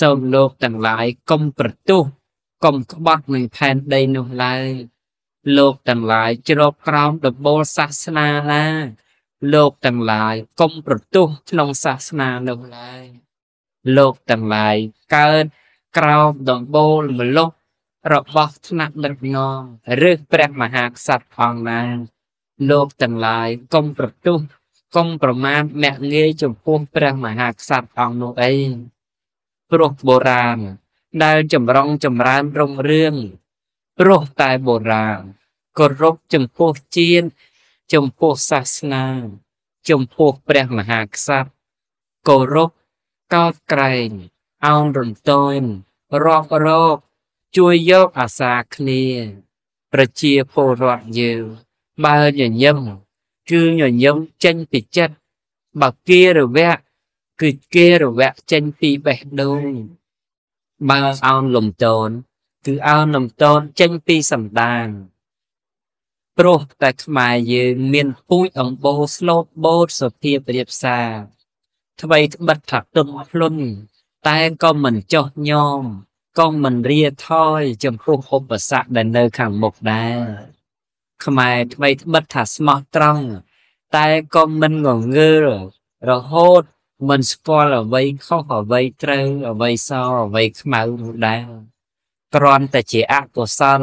សូមលោកទាំងឡាយកុំប្រទុះកុំក្បត់នឹងផែនដីនោះឡើយលោកទាំងឡាយជ្រកក្រោមដំបូលសាសនាណាលោកទាំងឡាយកុំប្រទុះក្នុងសាសនានោះឡើយលោកទាំងឡាយកើតក្រោមដំបូលមលុបរបស់ថ្នាក់ដឹកនាំឬព្រះមហាក្សត្រផងណាលោកទាំងឡាយកុំប្រទុះកុំប្រមាថអ្នកងាយចំពោះព្រះមហាក្សត្រអង្គនោះអី ព្រោះបុរាណដែលចម្រុងចម្រើនរុងរឿងព្រោះតែបុរាណគោរពចំពោះជាតិចំពោះសាសនា ចំពោះព្រះមហាក្សត្រគោរពកោតក្រែងអោនរំទោនរាប់រកជួយយកអាសាគ្នា ប្រជាពលរដ្ឋយើងបើញញឹមគឺញញឹមចេញពីចិត្តបើគេរវៈ គឺគេរវៈចេញពីបេះដូងបើអោនលំតូនគឺអោនលំតូនចេញពីសម្ដានព្រោះតែខ្មែរយើងមានពូជអំបូរស្លូតបូតសុភាពរៀបសារថ្មីត្បិតថាទុនភ្លុនតែក៏មិនចោះញោមក៏មិនរាថយចំពោះឧបសគ្គដែលនៅខាងមុខដែរខ្មែរថ្មីត្បិតថាស្មោះត្រង់តែក៏មិនងងើររហូត មិនស្គាល់អ្វីខុសអ្វីត្រូវអ្វីសអ្វីខ្មៅនោះដែរគ្រាន់តែជាអកុសល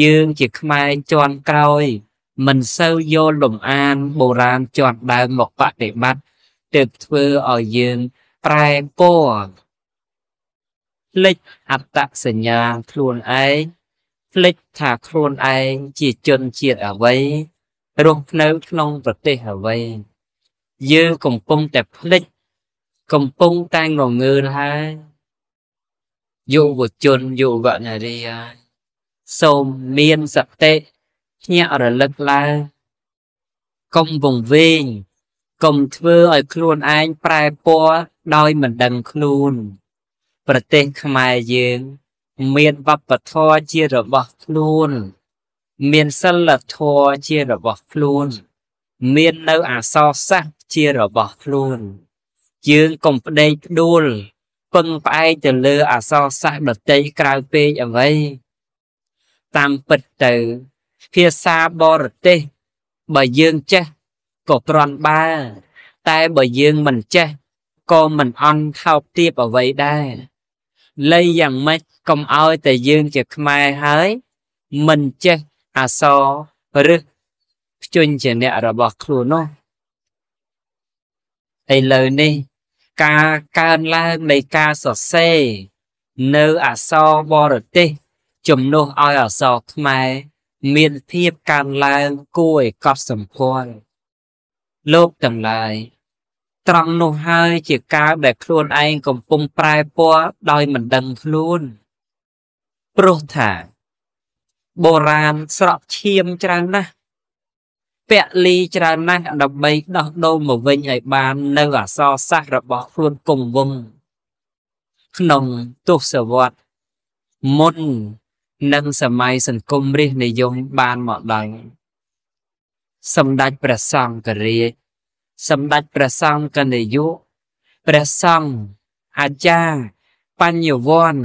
យើងជាខ្មែរជាន់ក្រោយ មិនសូវយល់លំអានបុរាណជាន់ដើមមកបដិបត្តិទើបធ្វើឲ្យយើងប្រែពណ៌ភ្លេចអត្តសញ្ញាណខ្លួនឯងភ្លេចថាខ្លួនឯងជាជនជាតិអ្វីរស់នៅក្នុងប្រទេសអ្វី យើងកំពុងតែភ្លេចកំពុងតែងងើហើយយុវជនយុវនារីហើយសូមមានសតិភ្ញាក់រលឹកឡើងកុំវង្វេងកុំធ្វើឲ្យខ្លួនឯងប្រែពណ៌ដោយមិនដឹងខ្លួន ប្រទេសខ្មែរយើង មានវប្បធម៌ជារបស់ខ្លួន មានសិលធម៌ជារបស់ខ្លួន មាននៅអសរសាស្ត្រជារបស់ខ្លួន យើងកុំប្តេកផ្ដួលពឹងផ្អែកទៅលើអសរសាស្ត្រដតីក្រៅពេកអ្វីតាមពិតទៅ ភាសាបរទេសបើយើងចេះក៏គ្រាន់បើ តែបើយើងមិនចេះក៏មិនអន់ថោកទាបអ្វីដែរលៃយ៉ាងម៉េចកុំឲ្យតែយើងជាខ្មែរហើយ មិនចេះអសរឬ ភ្ជញ្ជាអ្នករបស់ខ្លួននោះឥឡូវនេះ ការកើនឡើងនៃការសរសេរនៅអក្សរបរទេសជំនួសឲ្យអក្សរខ្មែរ មានភាពកើនឡើងគួរឲ្យកត់សម្គាល់លោកទាំងឡាយត្រង់នោះហើយជាការដែលខ្លួនឯងកំពុងប្រែពណ៌ដោយមិនដឹងខ្លួនព្រោះថា បុរាណស្រក់ឈាមច្រើនណាស់ ពលីច្រើនណាស់ដើម្បីដោះដូរមកវិញឲ្យបាននៅអសរសាស្ត្ររបស់ខ្លួនគង់វង្សក្នុងទសវត្សមុននិងសម័យសង្គមរាជនិយមបានមកដល់សម្ដេចព្រះសង្ឃរាជសម្ដេចព្រះសង្ឃនាយកព្រះសង្ឃអាចារ្យបញ្ញវន្ត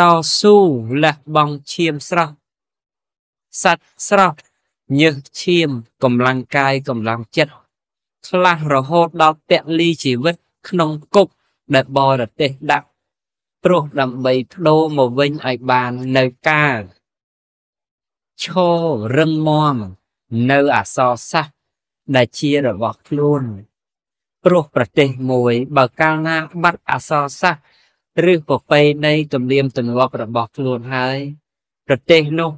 តស៊ូលះបង់ឈាមស្រស់សัตว์ស្រស់ ញើសឈាមកម្លាំងកាយកម្លាំងចិត្តខ្លះរហូតដល់ពលីជីវិតក្នុងគុកដែលបរទេសដាក់ព្រោះដើម្បីបដូរមកវិញឲ្យបាននៅការឈររឹងមាំនៅអសរសាស្ត្រដែលជារបស់ខ្លួនព្រោះប្រទេសមួយបើកាលណាបាត់អសរសាស្ត្រឬប្រពៃណីទំនៀមទម្លាប់របស់ខ្លួនហើយប្រទេសនោះ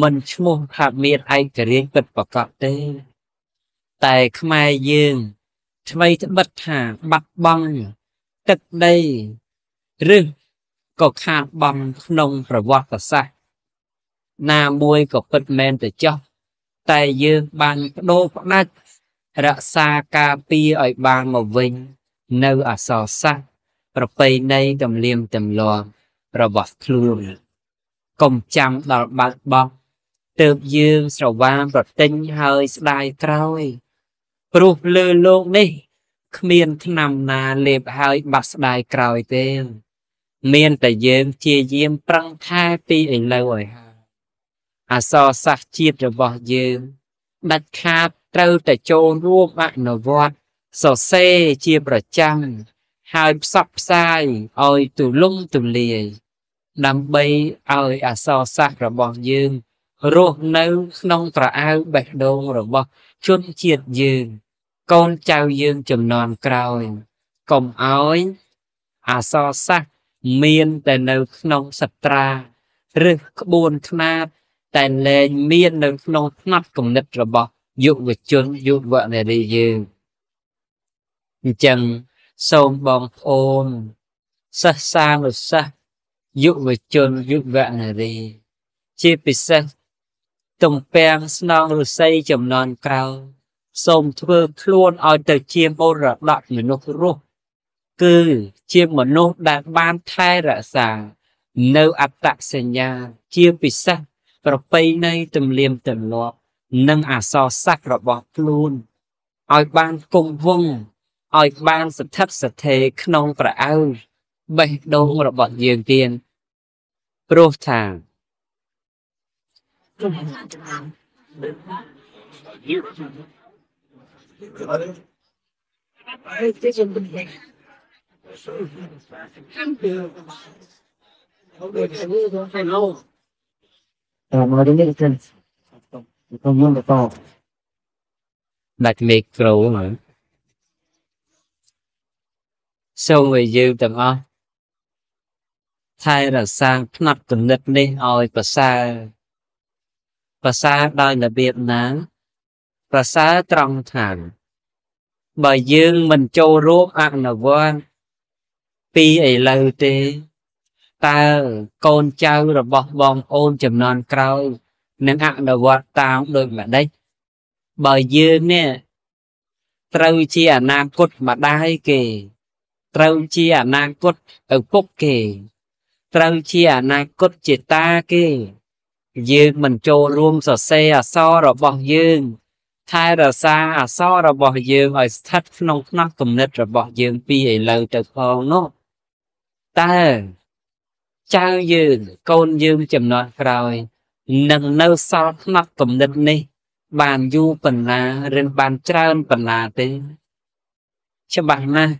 មិនឈ្មោះថាមានឯករាជ្យពិតប្រាកដទេ តែខ្មែរយើងថ្មីត្បិតថាបាត់បង់ទឹកដីឬក៏ខាតបង់ក្នុងប្រវត្តិសាស្ត្រណាមួយក៏ពិតមែនទៅចោះតែយើងបានបដូរផ្ដាច់រក្សាការពារឲ្យបានមកវិញ នៅអសរសាស្ត្រប្រពៃណីទំនៀមទម្លាប់របស់ខ្លួន កុំចាំដល់បាត់បង់ទើបយើងស្រវាមប្រទិញហើយស្ដាយក្រោយព្រោះលើលោកនេះគ្មានឆ្នាំណាលេបហើយបាត់ស្ដាយក្រោយទេ មានតែយើងជាយាមប្រឹងថែពីឥឡូវឲ្យហើយអសរសាស្ត្រជាតិរបស់យើងដាច់ខាតត្រូវតែចូលរួមអនុវត្តសរសេរជាប្រចាំហើយផ្សព្វផ្សាយឲ្យទូលំទូលាយ ដើម្បីឲ្យអសរសាស្ត្ររបស់យើងរស់នៅក្នុងប្រអៅបេះដូងរបស់ជនជាតិយើង កូនចៅយើងចំនួនក្រោយកុំឲ្យអសរសាស្ត្រមានតែនៅក្នុងសត្រាឬក្បួនខ្នាតតែលែងមាននៅក្នុងផ្នត់គំនិតរបស់យុវជនយុវនារីយើងអញ្ចឹងសូមបងប្អូនសិស្សសានុសិស្ស យុវជនយុវនារី ជាពិសេសទំពាំងស្នងរស័យចំនួនក្រោយសូមធ្វើខ្លួនឲ្យទៅជាមរតកមនុស្សរស់គឺជាមនុស្សដែលបានថែរក្សា នៅអត្តសញ្ញាណជាពិសេសប្រពៃណីទំនៀមទម្លាប់និងអសរសាស្ត្ររបស់ខ្លួនឲ្យបានគង់វង្សឲ្យបានស្ថិតស្ថេរក្នុងប្រអើបេះដូងរបស់យើងទៀត ព្រោះថាតាមមកនេះទៅទៅមកតដាច់មេក្រូហ្នឹងសូមឲ្យយើងទាំងអស់ ថែរក្សាផ្នែកគណិតនេះឲ្យប្រសើរប្រសើរដោយរបៀបណាប្រសើរត្រង់ថាបើយើងមិនចូលរួមអនុវត្តពីឥឡូវទេតើកូនចៅរបស់បងប្អូនចំនួនក្រោយនឹងអនុវត្តតាមដូចម្ដេចបើយើងនេះត្រូវជាអនាគតម្ដាយគេ ត្រូវជាអនាគតឪពុកគេ ត្រូវជាអនាគតជាតាគេ យើងមិនចូលរួមសរសេរអក្សររបស់យើងថែរក្សាអក្សររបស់យើងឲ្យស្ថិតក្នុងផ្នែកគំនិតរបស់យើងពីឥឡូវទៅផងនោះតើចៅយើងកូនយើងចំនួនក្រោយនឹងនៅសល់ផ្នែកគំនិតនេះ បានយូរប៉ុណ្ណាឬបានច្រើនប៉ុណ្ណាទេ ច្បាស់ណាស់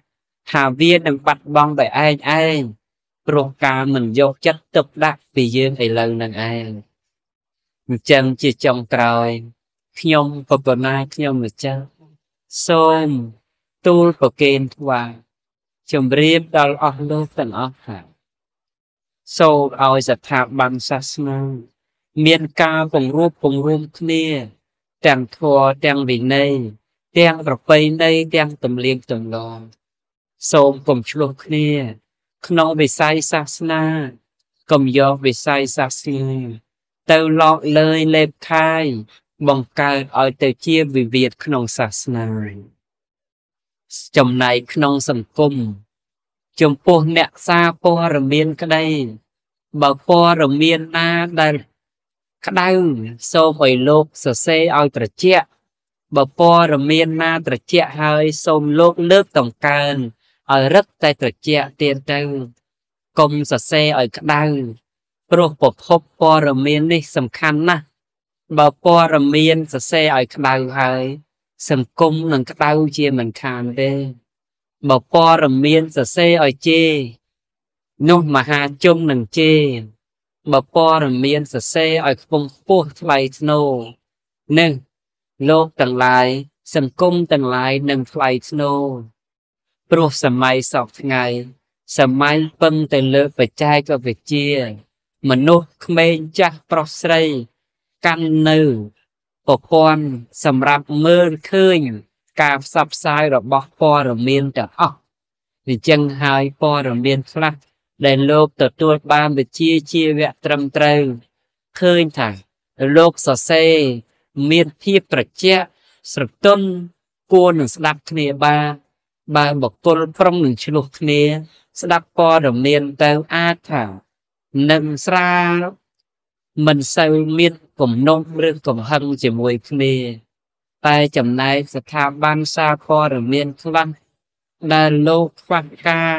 ថាវានឹងបាត់បង់ដោយឯងឯង ព្រោះការមិនយកចិត្តទុកដាក់ពីយើងឥឡូវនឹងឯងអញ្ចឹងជាចុងក្រោយខ្ញុំបបណាខ្ញុំម្ចាស់សូមទូលប្រគេនថ្វាយជំរាបដល់អស់លោកទាំងអស់ថាសូមឲ្យស្ថាប័នសាសនាមានការពង្រួបពង្រួមគ្នា ទាំងធម៌ទាំងវិន័យទាំងប្រពៃណីទាំងទំនៀមទម្លាប់សូមកុំឆ្លោះគ្នា ក្នុងវិស័យសាសនាកុំយកវិស័យសាសនាទៅលอกលើយលេបខាយបង្កើតឲ្យទៅជាវិវាទក្នុងសាសនាចំណែកក្នុងសង្គមចំពោះអ្នកសារព័ត៌មានក្តីបើព័ត៌មានណាដែលក្តៅសូមឲ្យលោកសរសេរឲ្យត្រជាក់បើព័ត៌មានណាត្រជាក់ហើយសូមលោកលើកតង្កើង ឲ្យរឹកតែត្រជាក់ទៀតទៅកុំសរសេរឲ្យក្តៅព្រោះប្រភពព័ត៌មាននេះសំខាន់ណាស់បើព័ត៌មានសរសេរឲ្យក្តៅហើយ សង្គមនឹងក្តៅជាមិនខានទេបើព័ត៌មានសរសេរឲ្យជេរនោះមហាជននឹងជេរបើព័ត៌មានសរសេរឲ្យខ្ពង់ខ្ពស់ថ្លៃថ្នូរនឹងលោកទាំងឡាយសង្គមទាំងឡាយនឹងថ្លៃថ្នូរ ព្រោះសម័យសពថ្ងៃសម័យពឹងទៅលើបច្ចេកវិទ្យា មនុស្សក្មេងចាស់ប្រុសស្រី កាន់នៅប្រព័ន្ធសម្រាប់មើលឃើញ ការផ្សព្វផ្សាយរបស់ព័ត៌មានទាំងអស់អញ្ចឹងហើយព័ត៌មានខ្លះដែលលោកទទួលបានវិជាជីវៈត្រឹមត្រូវឃើញថាលោកសរសេរមានភាពត្រជាក់ស្រទន់គួរនឹងស្ដាប់គ្នាបាន បើបកគលប្រុងនឹងឆ្លោះគ្នា ស្ដាប់ព័ត៌មានទៅអាចថានឹងស្រាលមិនសូវមានគំនុំឬកំហឹងជាមួយគ្នា តែចំណែកស្ថាប័នសារព័ត៌មានខ្លះដែលលោកខ្វះការ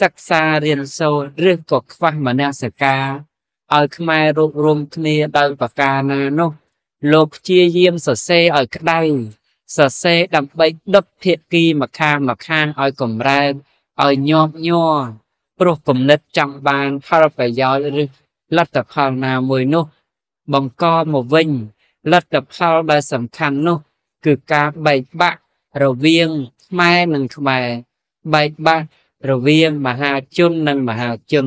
សិក្សារៀនសូត្រឬក៏ខ្វះមនសិការឲ្យខ្មែររួបរวมគ្នាដោយប្រការណានោះ លោកព្យាយាមសរសេរឲ្យក្តៅ សរសេរដើម្បីដុតភាគីម្ខាងម្ខាងឲ្យកម្រើកឲ្យញាប់ញ័រព្រោះគំនិតចង់បានផលប្រយោជន៍ឬលទ្ធផលណាមួយនោះ បង្កមកវិញលទ្ធផលដែលសំខាន់នោះ គឺការបែកបាក់រវាងខ្មែរនិងខ្មែរបែកបាក់រវាងមហាជននិងមហាជន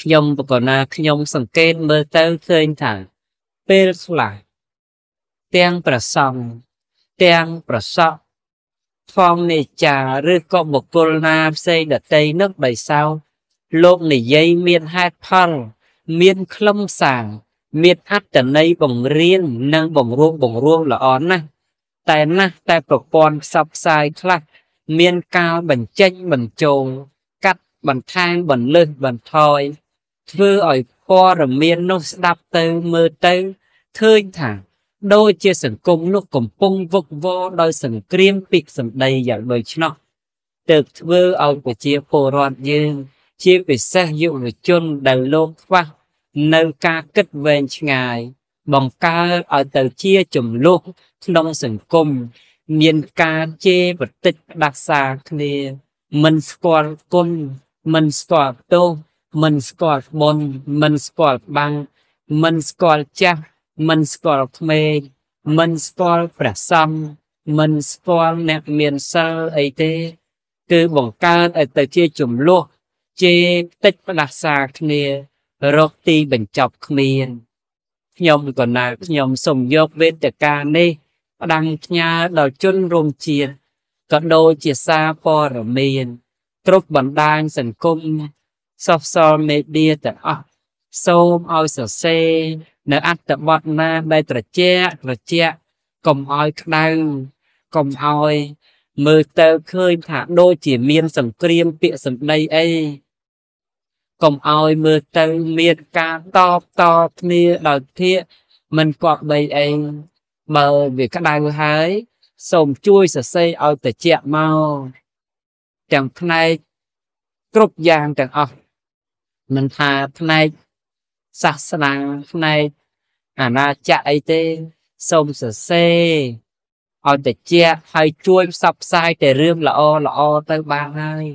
ខ្ញុំបកណាខ្ញុំសង្កេតមើលទៅឃើញថាពេលខ្លះទាំងប្រសង់ ទាំងប្រសពធម្មនេចាឬក៏បុគ្គលណាផ្សេងដតីនឹកដោយសោលោកនិយាយមានហេតុផលមានខ្លឹមសារមានអត្តន័យបង្រៀននិងបង្រួមបង្រួមល្អណាស់តែណាស់តែប្រព័ន្ធផ្សព្វផ្សាយខ្លះមានការបញ្ចេញបញ្ចូលកាត់បន្ថែមបន្លឺបន្ថយធ្វើឲ្យព័ត៌មាននោះស្ដាប់ទៅមើលទៅឃើញថា ដូចជាសង្គមនោះកំពុងវឹកវរដោយសង្គ្រាមពីសម្ដីយ៉ាងដូច្នោះទើបធ្វើឲ្យប្រជាពលរដ្ឋយើង ជាពិសេសយុវជនដែលលោកខ្វះនៅការគិតវែងឆ្ងាយ បង្កើតឲ្យទៅជាចំនួនក្នុងសង្គមមានការជេរបតិចផ្ដាសាគ្នា មិនស្គាល់គុណមិនស្គាល់ទោសមិនស្គាល់បុណ្យមិនស្គាល់បាំងមិនស្គាល់ចាស់ មិនស្គាល់ក្មេងមិនស្គាល់ព្រះសង្ឃមិនស្គាល់អ្នកមានសិលអីទេ គឺបង្កើតឲ្យទៅជាចំនួនជេរតិចផ្ដាសាគ្នា រកទីបញ្ចប់គ្មានខ្ញុំក៏ណៅខ្ញុំសូមយកវេទិកានេះផ្ដាំផ្ញើដល់ជនរួមជាតិក៏ដូចជាសារព័ត៌មានគ្រប់បណ្ដាញសង្គម social media ទាំងអស់សូមឲ្យសរសេរ នៅអត្ថបទណាដែលត្រជាក់ត្រជាក់កុំឲ្យក្តៅកុំឲ្យមើលទៅឃើញថាដូចជាមានសង្គ្រាមពាក្យសម្ដីអីកុំឲ្យមើលទៅមានការតបតគ្នាដោយធាកមិនគប្បីអីបើវាក្តៅហើយសូមជួយសរសេរឲ្យត្រជាក់មកទាំងផ្នែកគ្រប់យ៉ាងទាំងអស់មិនថាផ្នែក សាសនាផ្នែកអាណាចក្រអីទេសូមសរសេរឲ្យតិចហើយជួយផ្សព្វផ្សាយតែរឿងល្អល្អទៅបានហើយ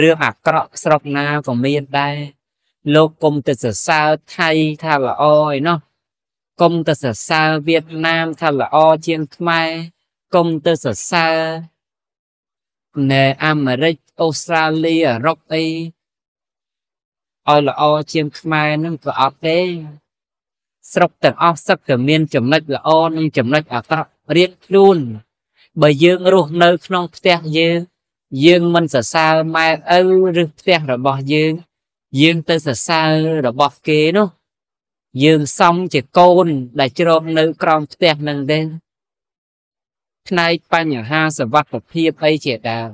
រឿងអាក្រក់ស្រុកណាក៏មានដែរលោកគុំទៅសរសើរថៃថាល្អឯណោះគុំទៅសរសើរវៀតណាមថាល្អជាងខ្មែរគុំទៅសរសើរនៅអាមេរិកអូស្ត្រាលីអឺរ៉ុបអី ឲ្យល្អជាងខ្មែរនឹងក៏អត់ទេ ស្រុកទាំងអស់សឹកតែមានចំណុចល្អនិងចំណុចអាក្រក់រៀងខ្លួនបើយើងរស់នៅក្នុងផ្ទះយើងយើងមិនសរសើរម៉ែឪឬផ្ទះរបស់យើង យើងទៅសរសើររបស់គេនោះយើងសំជាកូនដែលជ្រកនៅក្រោមផ្ទះនឹងទេផ្នែកបញ្ហាសវត្ថភាពអីជាដើម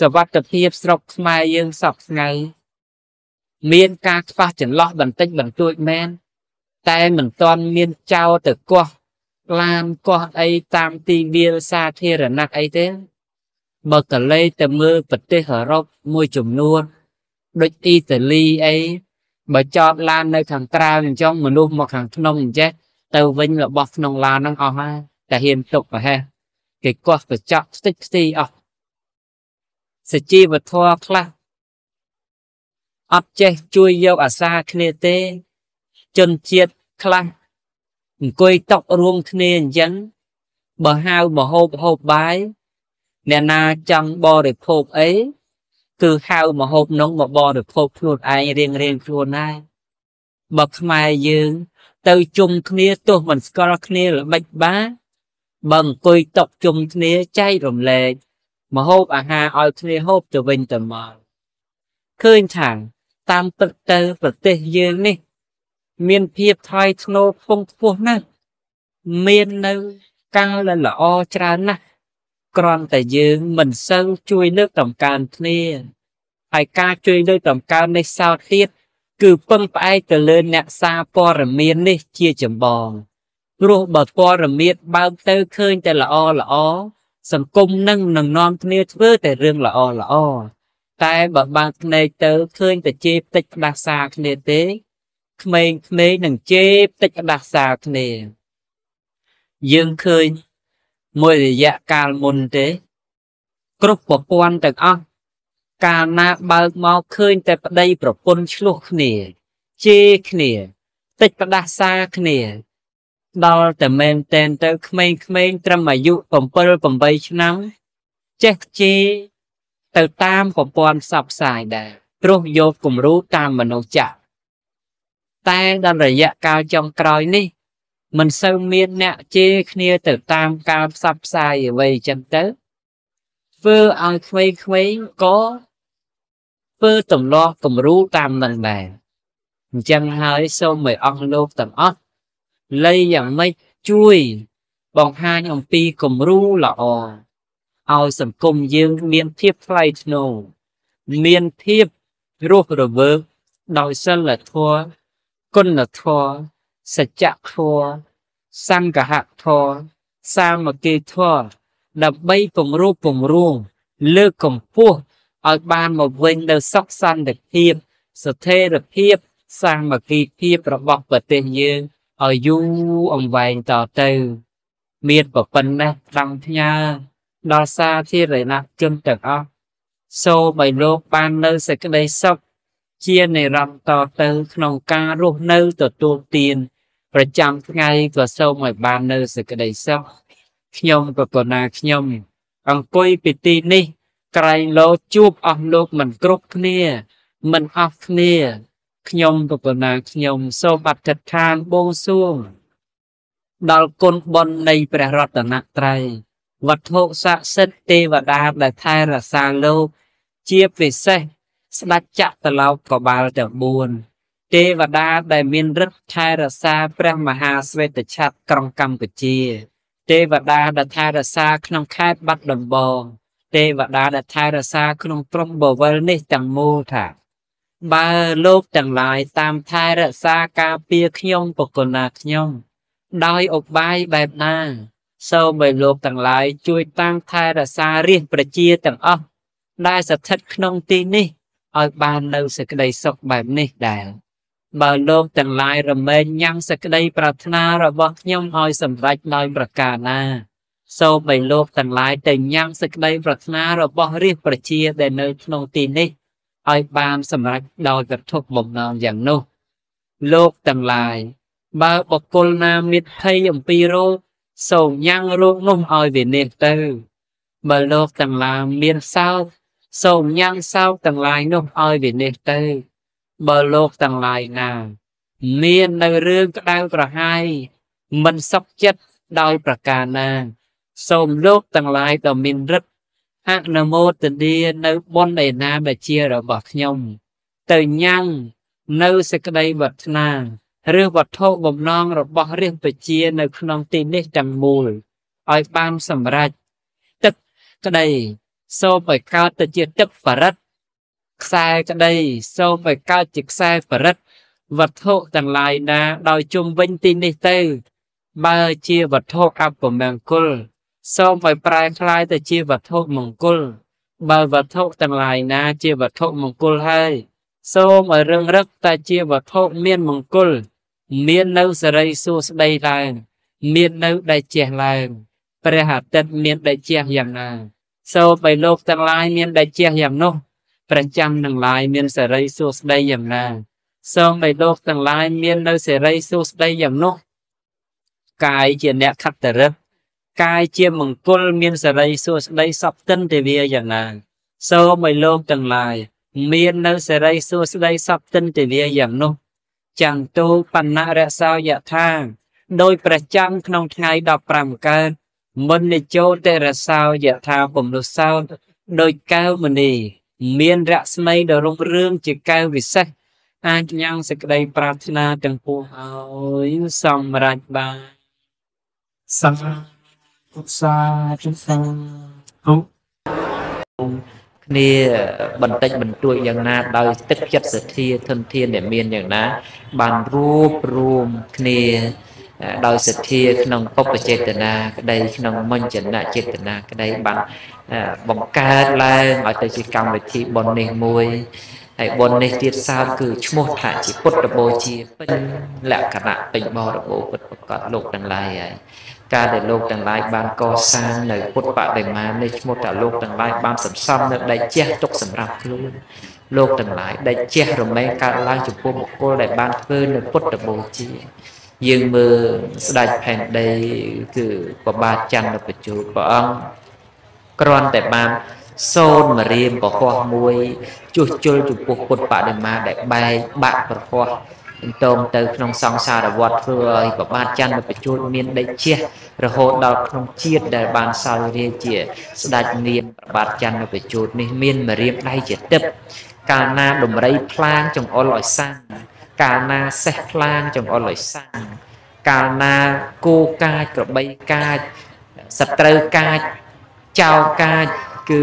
សវត្ថភាពស្រុកខ្មែរយើងសពថ្ងៃ មានការខ្វះចន្លោះបន្តិចបន្តួចមែនតែមិនទាន់មានចោលទៅកោះឡានកោះអីតាមទីវាលសាធារណៈអីទេបើកលេទៅមើលប្រទេសអឺរ៉ុបមួយចំនួនដូចអ៊ីតាលីអីបើចតឡាននៅខាងក្រៅអញ្ចឹងមនុស្សមកខាងក្នុងអញ្ចេះទៅវិញរបស់ក្នុងឡានហ្នឹងអស់ហើយតែហ៊ានទុកប្រហែលគេកោះកញ្ចក់ស្ទេចស្ទីអស់សជីវធម៌ខ្លះ អត់ចេះជួយយកអាសាគ្នាទេជនជាតិខ្លះអង្គុយតុករួមគ្នាអញ្ចឹងបើហៅមហូបហូបបាយអ្នកណាចង់បរិភោគអីគឺហៅមហូបនោះមកបរិភោគខ្លួនឯងរៀងរៀងខ្លួនដែរបើខ្មែរយើង ទៅជុំគ្នាទោះមិនស្គាល់គ្នាល្បិចបាបើអង្គុយតុកជុំគ្នាចែករំលែកមហូបអាហារឲ្យគ្នាហូបទៅវិញទៅមកឃើញថា តាមពិតទៅប្រទេសយើងនេះ មានភាពថ្លៃថ្នូរខ្ពង់ខ្ពស់ណាស់មាននៅកាលល្អច្រើនណាស់គ្រាន់តែយើងមិនសូវជួយលើកតម្កើងគ្នាហើយការជួយលើកតម្កើងនេះសោតទៀតគឺពឹងផ្អែកទៅលើអ្នកសារព័ត៌មាននេះជាចម្បងព្រោះបើព័ត៌មានបើកទៅឃើញតែល្អល្អសង្គមនឹងនឹងនាំគ្នាធ្វើតែរឿងល្អល្អ តែបើបើកភ្នែកទៅឃើញតែជេរផ្តិចផ្ដាសាគ្នាទេក្មេងៗនឹងជេរផ្តិចផ្ដាសាគ្នាយើងឃើញមួយរយៈកាលមុនទេ គ្រប់ប្រព័ន្ធទាំងអស់កាលណាបើកមកឃើញតែប្តីប្រពន្ធឆ្លោះគ្នាជេរគ្នាតិចផ្ដាសាគ្នាដល់តែមែនតែនទៅក្មេងៗត្រឹមអាយុ7 8ឆ្នាំចេះជេរ ទៅតាមប្រព័ន្ធផ្សព្វផ្សាយដែរព្រោះយកគំរូតាមមនុស្សចាស់តែដល់រយៈកាលចុងក្រោយនេះ មិនសូវមានអ្នកជេរគ្នាទៅតាមការផ្សព្វផ្សាយអ្វីចឹងទៅធ្វើឲ្យក្មេងៗក៏ធ្វើទម្លាប់គំរូតាមនឹងដែរអញ្ចឹងហើយសូមឲ្យអស់លោកទាំងអស់លៃយ៉ាងម៉េចជួយបង្ហាញអំពីគំរូល្អ ឲ្យសង្គមយើងមានភាពថ្លៃថ្នូរមានភាពរស់រវើកដោយសិលធម៌គុណធម៌សច្ចធម៌សង្ឃហធម៌សាមគ្គីធម៌ដើម្បីពង្រោគពង្រួមលើកកម្ពស់ឲ្យបានមកវិញនៅសុខសន្តិភាពស្ថិរភាពសាមគ្គីភាពរបស់ប្រទេសយើងឲ្យយូរអង្វែងតទៅ មានប្រពន្ធនេះត្រង់ផ្ញើ ដល់សាធារណជនទាំងអស់សូមឲ្យលោកបាននៅសេចក្តីសុខជានិរន្តរ៍តទៅក្នុងការរស់នៅទទួលទាន ប្រចាំថ្ងៃក៏សូមឲ្យបាននៅសេចក្តីសុខខ្ញុំក៏កណាខ្ញុំ អង្គុយពីទីនេះ ក្រែងលោជួបអស់លោកមិនគ្រប់គ្នា មិនអស់គ្នា ខ្ញុំក៏កណាខ្ញុំសូមអធិដ្ឋានបូងសួងដល់គុណបុណ្យនៃព្រះរតនត្រ័យ វត្ថុស័ក្តិសិទ្ធិទេវតាដែលថែរក្សាលោក ជាពិសេសស្ដេចចក្រឡោកកបាលទាំង4ទេវតាដែលមានឫទ្ធិថែរក្សាព្រះមហាស្វេតឆ័ត្រក្រុងកម្ពុជា ទេវតាដែលថែរក្សាក្នុងខេត្តបាត់ដំបងទេវតាដែលថែរក្សាក្នុងព្រំបវលនេះទាំងមូលថាបើលោកទាំងឡាយតាមថែរក្សាការពារខ្ញុំបកុណាខ្ញុំ ដោយឧបាយបែបណា សូមឲ្យលោកទាំងឡាយជួយតាំងថែរក្សារាជប្រជាទាំងអស់ដែលស្ថិតក្នុងទីនេះឲ្យបាននៅសេចក្តីសុខបែបនេះដែរបើលោកទាំងឡាយរមែងញ៉ាំងសេចក្តីប្រាថ្នារបស់ខ្ញុំឲ្យសម្រេចដោយប្រការណាសូមឲ្យលោកទាំងឡាយទៅញ៉ាំងសេចក្តីប្រាថ្នារបស់រាជប្រជាដែលនៅក្នុងទីនេះឲ្យបានសម្រេចដោយវត្ថុបំណងយ៉ាងនោះ លោកទាំងឡាយបើបុគ្គលណាមានភ័យអំពីរោគ សូមញ៉ាំងរោគនោះឲ្យវានេះទៅបើលោកទាំងឡាយមានសោកសូមញ៉ាំងសោកទាំងឡាយនោះឲ្យវានេះទៅបើលោកទាំងឡាយណា មាននៅរឿងក្តៅក្រហាយមិនសុខចិត្តដោយប្រការណា សូមលោកទាំងឡាយដ៏មានរិទ្ធអនុមោទនានៅបុណ្យឯណាដែលជារបស់ខ្ញុំ ទៅញ៉ាំងនៅសេចក្តីវឌ្ឍនា ឬវត្ថុបំណងរបស់រាជពជា នៅក្នុងទីនេះទាំងមូលឲ្យបានសម្រេចទឹកក្តីសូមឲ្យកើតទៅជាទឹកបរិទ្ធខ្សែក្តីសូមឲ្យកើតជាខ្សែបរិទ្ធវត្ថុទាំងឡាយណាដោយជុំវិញទីនេះទៅបើជាវត្ថុអពមង្គលសូមឲ្យប្រែคล้ายទៅជាវត្ថុមង្គលបើវត្ថុទាំងឡាយណាជាវត្ថុមង្គលហើយសូមឲ្យរឹងរឹកតែជាវត្ថុមានមង្គល មាននៅសេរីសួស្តីឡើង មាននៅដៃជះឡើងព្រះអាទិត្យមានដៃជះយ៉ាងណាសូមឲ្យលោកទាំងឡាយមានដៃជះយ៉ាងនោះប្រចាំនឹងឡាយមានសេរីសួស្តីយ៉ាងណាសូមឲ្យលោកទាំងឡាយមាននៅសេរីសួស្តីយ៉ាងនោះកាយជាអ្នកខត្តរិទ្ធកាយជាមង្គលមានសេរីសួស្តីសពតិនទេវាយ៉ាងណាសូមឲ្យលោកទាំងឡាយមាននៅសេរីសួស្តីសពតិនទេវាយ៉ាងនោះ ចាំងទូបណ្ណរសោយថាដោយព្រះចាំក្នុងថ្ងៃ15កើតមុននិជោតរសោយថាពំនុសោតដោយកៅមនីមានរស្មីដ៏រុងរឿងជាកៅវិសេសអាចញ៉ាំងសេចក្តីប្រាថ្នាទាំងពួងឲ្យសម្រេចបានសាទុសាទុសាទុ គ្នាបន្តិចបន្តួចយ៉ាងណា ដោយទឹកចិត្តសទ្ធាធនធានដែលមានយ៉ាងណា បានរួបរួមគ្នាដោយសទ្ធាក្នុងពុព្វចេតនាក្តីក្នុងមញ្ញនៈចេតនាក្តីបានបង្កើតឡើងឲ្យទៅជាកម្មវិធីបុណ្យនេះមួយហើយបុណ្យនេះទៀតសោតគឺឈ្មោះថាជាពុទ្ធបូជាពេញលក្ខណៈពេញបរិបូរណ៍ពុទ្ធប្រកបលោកទាំងឡាយហើយ ការដែលលោកទាំងឡាយបានកសាងនៅពុទ្ធបដិមានេះឈ្មោះថាលោកទាំងឡាយបានសន្សំនៅដៃជះទុកសម្រាប់ខ្លួនលោកទាំងឡាយដៃជះរមែងកើតឡើងចំពោះបុគ្គលដែលបានធ្វើនៅពុទ្ធបូជាយើងមើលស្ដេចផែនដីគឺប្របាទច័ន្ទបច្ចុប្បន្នព្រះអង្គគ្រាន់តែបានសូនមរៀមប្រហោះមួយជួសជុលចំពោះពុទ្ធបដិមាដែលបែកបាក់ប្រហោះ តងទៅក្នុងសង្សារវដ្តធ្វើឲ្យប្របាទច័ន្ទបច្ចុប្បន្នមានដេកជះរហូតដល់ក្នុងជាតិដែលបានសោយរាជាស្ដេចនាមប្របាទច័ន្ទបច្ចុប្បន្ននេះមានមរៀមដៃជាទឹកកាលណាដំរីផ្លាងចង្អុលឲ្យសាំងកាលណាសេះផ្លាងចង្អុលឲ្យសាំងកាលណាគោកាចក្របីកាចសត្រូវកាចចៅកាចគឺ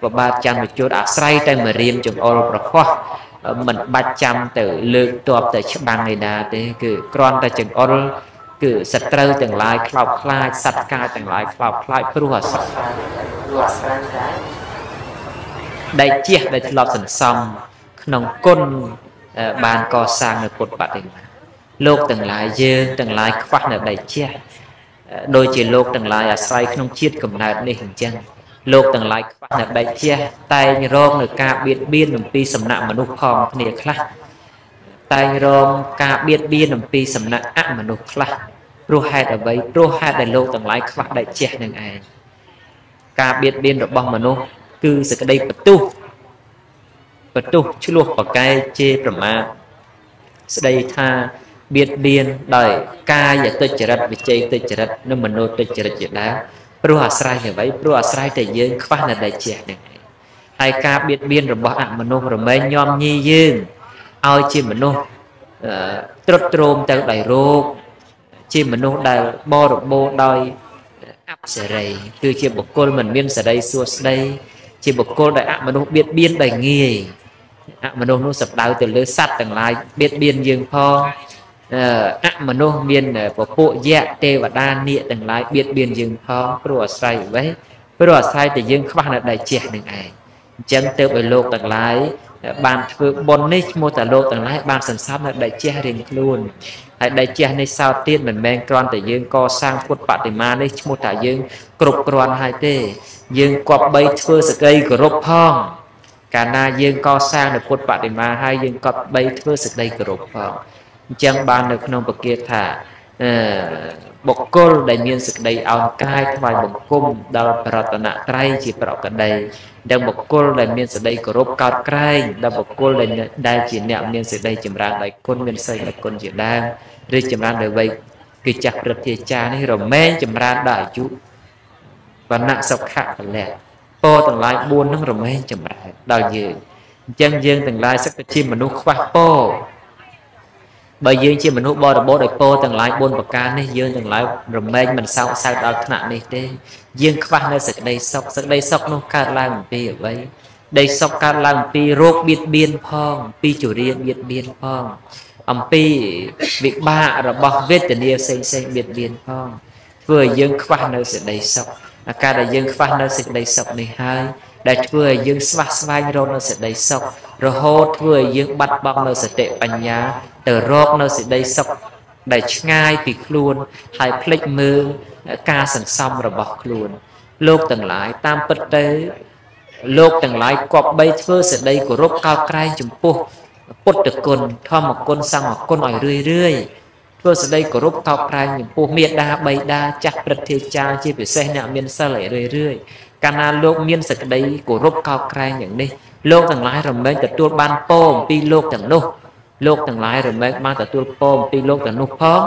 ប្របាទច័ន្ទវិជុតអាស្រ័យតែមរៀមចង្អុលប្រខោះ មិនបាច់ចាំទៅលើកតបទៅច្បាំងឯណាទេគឺគ្រាន់តែចង្អុលគឺសត្រូវទាំងឡាយខ្លោបខ្លាចសត្វកាយទាំងឡាយខ្លោបខ្លាចព្រោះអាស្រ័យព្រោះអាស្រ័យដែរដែលជះដែលធ្លាប់សន្សំក្នុងគុណបានកសាងនៅពុទ្ធបដិមាលោកទាំងឡាយយើងទាំងឡាយខ្វះនៅដៃជះដូចជាលោកទាំងឡាយអាស្រ័យក្នុងជាតិកំណើតនេះអញ្ចឹង លោកទាំងឡាយខ្វះនៅដៃជះតែងរងនៅការបៀតបៀនអំពីសំណាក់មនុស្សផងគ្នាខ្លះតែងរងការបៀតបៀនអំពីសំណាក់អមនុស្សខ្លះព្រោះហេតុអ្វីព្រោះហេតុដែលលោកទាំងឡាយខ្វះដៃជះនឹងឯងការបៀតបៀនរបស់មនុស្សគឺសក្តីបន្ទុះបន្ទុះឆ្លោះប្រកែកជេរប្រមាថស្ដីថាបៀតបៀនដោយកាយទុច្ចរិតវិជ័យទុច្ចរិតនិងមโนទុច្ចរិតជាដើម ព្រោះអាស្រ័យអ្វីព្រោះអាស្រ័យតែយើងខ្វះនៅដៃជះនឹងឯងហើយការបៀតបៀនរបស់អមនុស្សរមែងញោមញីយើងឲ្យជាមនុស្សត្រុតត្រោមទៅដោយរោគជាមនុស្សដែលបរិបូរដោយអប្សរីគឺជាបុគ្គលមិនមានសេរីសួស្តីជាបុគ្គលដែលអមនុស្សបៀតបៀនដោយងាយអមនុស្សនោះសំដៅទៅលើសត្វទាំងឡាយបៀតបៀនយើងផង អមនុស្សមានពពួកយៈទេវតានាគទាំងឡាយបៀតបៀនយើងផងព្រោះអាស្រ័យអ្វីព្រោះអាស្រ័យតែយើងខ្វះនៅដៃជះនឹងឯងអញ្ចឹងទៅឲ្យលោកទាំងឡាយបានធ្វើបុណ្យនេះឈ្មោះតាលោកទាំងឡាយបានសន្សំនៅដៃជះរៀងខ្លួនហើយដៃជះនេះសោតទៀតមិនមែនគ្រាន់តែយើងកសាងពុទ្ធបដិមានេះឈ្មោះថាយើងគ្រប់គ្រាន់ហើយទេ យើងគប្បីធ្វើសក្តិគោរពផងកាលណាយើងកសាងនៅពុទ្ធបដិមាហើយយើងគប្បីធ្វើសក្តិគោរពផង អញ្ចឹងបាននៅក្នុងពគាថាអឺបុគ្គលដែលមានសេចក្តីអោនកាយថ្វាយបង្គំដល់ប្រតនត្រ័យជាប្រកដីដែលបុគ្គលដែលមានសេចក្តីគោរពកោតក្រែងដល់បុគ្គលដែលដែលជាអ្នកមានសេចក្តីចម្រើនដោយគុណមានសិលដោយគុណជាដើមឬចម្រើនដោយវ័យគឺចាស់ព្រឹទ្ធាចារ្យនេះរមែងចម្រើនដល់អាយុវណ្ណៈសុខៈពលៈពរទាំងឡាយ4នឹងរមែងចម្រើនដល់យើងអញ្ចឹងយើងទាំងឡាយសឹកតែជាមនុស្សខ្វះពរ បើយើងជាមនុស្សបរិបូរដោយពោទាំងឡាយ4ប្រការនេះយើងទាំងឡាយរមែងមិនសោកសៅដល់ថ្នាក់នេះទេយើងខ្វះនៅសេចក្តីសុខសេចក្តីសុខនោះកើតឡើងអំពីអ្វីដីសុខកើតឡើងអំពីរោគបៀតបៀនផងអំពីជរាបៀតបៀនផង អំពីវិបាករបស់វេទនាផ្សេងផ្សេងបៀតបៀនផងធ្វើឲ្យយើងខ្វះនៅសេចក្តីសុខអាការដែលយើងខ្វះនៅសេចក្តីសុខនេះហើយ ដែលធ្វើឲ្យយើងស្វះស្វែងរកនៅសេចក្តីសុខរហូតធ្វើឲ្យយើងបាត់បង់នៅសតិបញ្ញា ទៅរកនៅសេចក្តីសុខដែលឆ្ងាយពីខ្លួនហើយភ្លេចមើលការសន្សំរបស់ខ្លួន លោកទាំងឡាយតាមពិតទៅលោកទាំងឡាយគប្បីធ្វើសេចក្តីគោរពកោតក្រែងចំពោះពុទ្ធគុណធម្មគុណសង្ឃគុណឲ្យរឿយរឿយធ្វើសេចក្តីគោរពកោតក្រែងចំពោះមេដាបៃតាចាស់ព្រឹទ្ធាចារ្យជាពិសេសអ្នកមានសិលឲ្យរឿយរឿយ កាលណាលោកមានសេចក្តីគោរពកោតក្រែងយ៉ាងនេះលោកទាំងឡាយរមែងទទួលបានពរអំពីលោកទាំងនោះលោកទាំងឡាយរមែងបានទទួលពរអំពីលោកទាំងនោះផង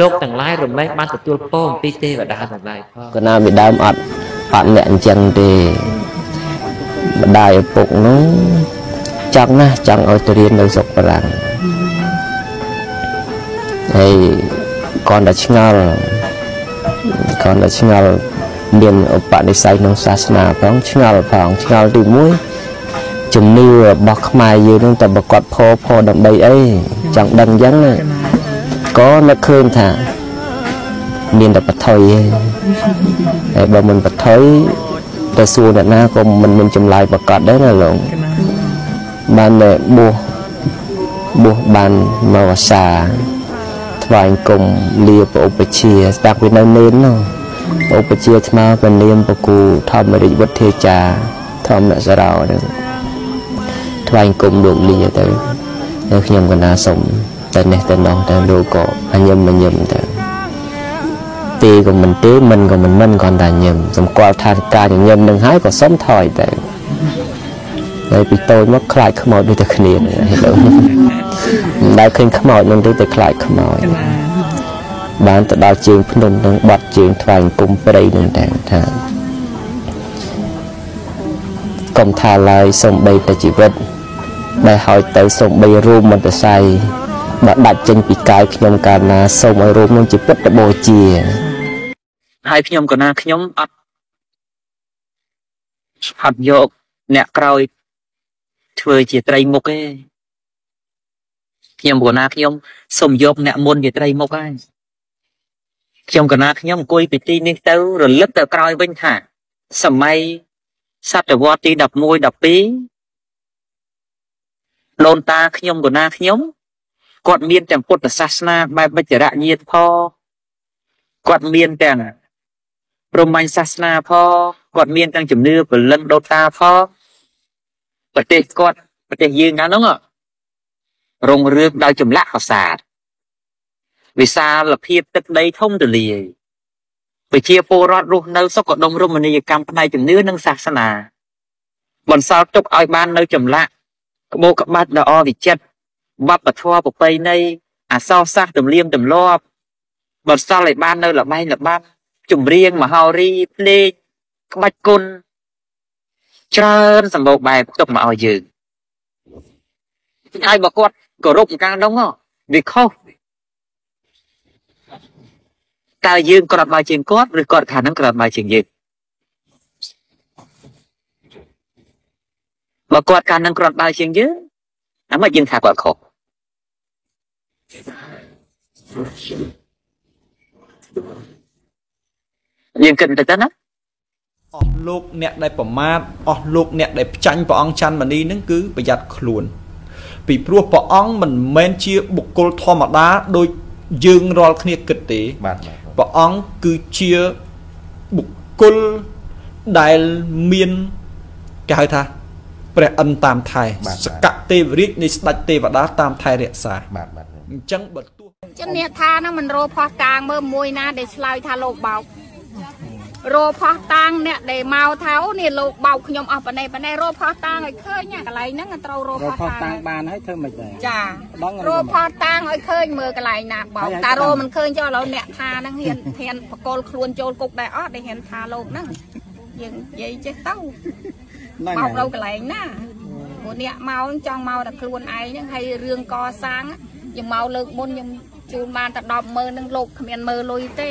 លោកទាំងឡាយរមែងបានទទួលពរអំពីទេវតាទាំងឡាយផងកណាពីដើមអត់អត់អ្នកអញ្ចឹងទេម្ដាយឪពុកនោះចង់ណាស់ចង់ឲ្យទៅរៀននៅស្រុកបារាំងហើយគាត់តែឆ្ងល់គាត់តែឆ្ងល់ មានឧបនិស្ស័យក្នុងសាសនាផងឆ្ងល់ផងឆ្ងល់ទី1ជំនឿរបស់ខ្មែរយើងនឹងតែប្រកបផផដើម្បីអីចង់ដឹងអញ្ចឹងក៏នឹកឃើញថាមានតែបថុយឯងហើយបើមិនបថុយទៅសួរអ្នកណាក៏មិនមានចម្លើយប្រកាសដែរណាលោកបានបួសបួសបានមកអាសាថ្វាយគុំលាប្រឧបជាស្ដាប់ពីនៅនេននោះ ឧបជាថ្មពនាមបកូធម្មរិទ្ធវុធាចាធម្មសារោនឹងថ្វាយគុំលោកលាទៅនៅខ្ញុំកណាសុំតែនេះតែនោះតែលោកក៏អញញឹមញឹមទៅទេក៏មិនទេមិនក៏មិនមិនគាត់តែញឹមសម្គាល់ថាការញញឹមនឹងហើយក៏សុំថយទៅហើយពីតូចមកខ្លាចខ្មោចដូចតែគ្នាមិនដែលឃើញខ្មោចនឹងទៅតែខ្លាចខ្មោចបា នទៅដល់ជើងភ្នំនឹងបាត់ជើងថ្វាយគុំព្រៃនឹងតែថាកុំថាឡើយសំបីតែជីវិតដែលហើយទៅសំបីរួមមន្តស័យបើដាច់ចេញពីកាយខ្ញុំកាលណាសូមឲ្យរូបនឹងជាពុទ្ធបូជាហើយខ្ញុំក៏ណាខ្ញុំអត់អត់យកអ្នកក្រោយធ្វើជាត្រីមុខទេខ្ញុំក៏ណាខ្ញុំសូមយកអ្នកមុនជាត្រីមុខហើយ ខ្ញុំក៏ណាខ្ញុំអង្គុយពីទីនេះទៅរលឹកទៅក្រោយវិញថាសម័យសតវត្សទី11 12ដូនតាខ្ញុំក៏ណាខ្ញុំគាត់មានទាំងពុទ្ធសាសនាបែបវិជ្ជរញាតផងគាត់មានទាំងព្រហ្មញ្ញសាសនាផងគាត់មានទាំងជំនឿពលិនដូនតាផងប្រទេសគាត់ប្រទេសយើងកាលនោះរុងរឿងដោយចម្លាក់ប្រាសាទ វិសាលភាពទឹកដីធំទូលាយប្រជាពលរដ្ឋរស់នៅសុខដុមរមណីយកម្មផ្នែកជំនឿនិងសាសនា បន្សល់ទុកឲ្យបាននៅចម្លាក់ក្បូរក្បាច់ដ៏អវិចិត្រវប្បធម៌ប្រពៃណីអសរសាស្ត្រទំនៀមទម្លាប់បន្សល់ឲ្យបាននៅលបែងល្បាប់ចម្រៀងមហោរីភ្លេងក្បាច់គុណច្រើនសម្បូរបែបទុកមកឲ្យយើងហើយបើគាត់គោរពការនោះវាខុស តើយើងក្រាត់បាយជាងគាត់ឬគាត់ថានឹងក្រាត់បាយជាងយើងបើគាត់ថានឹងក្រាត់បាយជាងយើងអាមកយើងថាគាត់ខុសយើងគិតទៅទៅណាអស់លោកអ្នកដែលប្រមាថអស់លោកអ្នកដែលផ្ចាញ់ព្រះអង្គច័ន្ទមនីនឹងគឺប្រយ័ត្នខ្លួនពីព្រោះព្រះអង្គមិនមែនជាបុគ្គលធម្មតាដូចយើងរាល់គ្នាគិតទេបាទ ព្រះអង្គគឺជាបុគ្គលដែលមានគេហៅថាព្រះអិនតាមថែសកទេវរាជនៃស្ដេចទេវតាតាមថែរក្សាបាទបាទអញ្ចឹងបើទោះចឹងអ្នកថាហ្នឹងមិនរោផោះតាងមើលមួយណាដែលឆ្លើយថាលោកបោក រោផោះតាងអ្នកដែលមកថាអូនេះលោកបោកខ្ញុំអស់ប៉ណេប៉ណេរោផោះតាងឲ្យឃើញកន្លែងហ្នឹងត្រូវរោផោះតាងបានហើយធ្វើមិនដែរចារោផោះតាងឲ្យឃើញមើលកន្លែងណាបោកតារោមិនឃើញចុះឥឡូវអ្នកថាហ្នឹងហ៊ានហ៊ានបកលខ្លួនចូលគុកដែរអត់ដែលហ៊ានថាលោកហ្នឹងយើងនិយាយចេះទៅបោកនៅកន្លែងណាព្រោះអ្នកមកចង់មកតែខ្លួនឯងហ្នឹងហើយរឿងកសាងខ្ញុំមកលើកមុនខ្ញុំជូនបានតែ100000នឹងលោកគ្មានមើលលុយទេ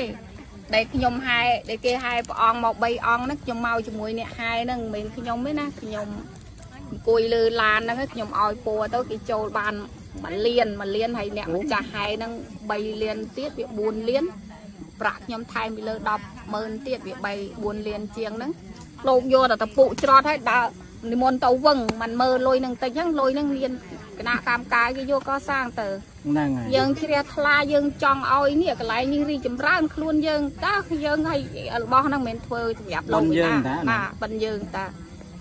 ដែលខ្ញុំហែដែលគេហែព្រះអង្គមក3អង្គហ្នឹងខ្ញុំមកជាមួយអ្នកហែហ្នឹងមិនមែនខ្ញុំទេណាខ្ញុំអង្គុយលើឡានហ្នឹងខ្ញុំឲ្យពួរទៅគេចូលបានមួយលានមួយលានហើយអ្នកម្ចាស់ហែហ្នឹង3លានទៀតវា4លានប្រាក់ខ្ញុំថែមពីលើ100000ទៀតវា3 4លានជាងហ្នឹងលោកយកតែតពុច្រត់ឲ្យដើរនិមន្តទៅវឹងមិនមើលលុយនឹងតិចហ្នឹងលុយនឹងមាន គណៈកម្មការគេយកកសាងទៅហ្នឹងហើយយើងជ្រះថ្លាយើងចង់ឲ្យនេះកន្លែងនេះរីកចម្រើនខ្លួនយើងតើយើងឲ្យរបស់ហ្នឹងមិនមែនធ្វើសម្រាប់លោកទេណាបិណ្ឌយើងតា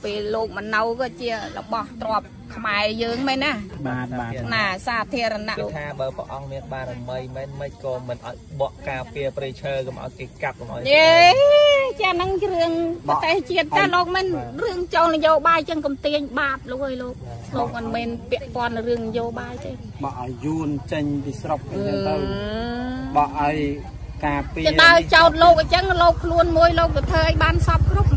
ពេលលោកមិននៅក៏ជារបស់ទ្របខ្មែរយើងមែនណាបាទបាទណាសាធារណៈថាបើព្រះអង្គមានបារមីមិនមិនក៏មិនឲ្យបកការពារព្រៃឈើកុំឲ្យគេកាប់កុំឲ្យយេចាហ្នឹងគឺរឿងប្រទេសជាតិតែលោកមិនរឿងចូលនយោបាយចឹងកំទាញបាបលោកអើយលោកលោកមិនមែនពាក់ព័ន្ធនឹងរឿងនយោបាយទេបក់ឲ្យយួនចេញពីស្រុកអញ្ចឹងទៅបក់ឲ្យការពារจะដើរចោតលោកអញ្ចឹងលោកខ្លួនមួយលោកទៅធ្វើឲ្យបានសពគ្រប់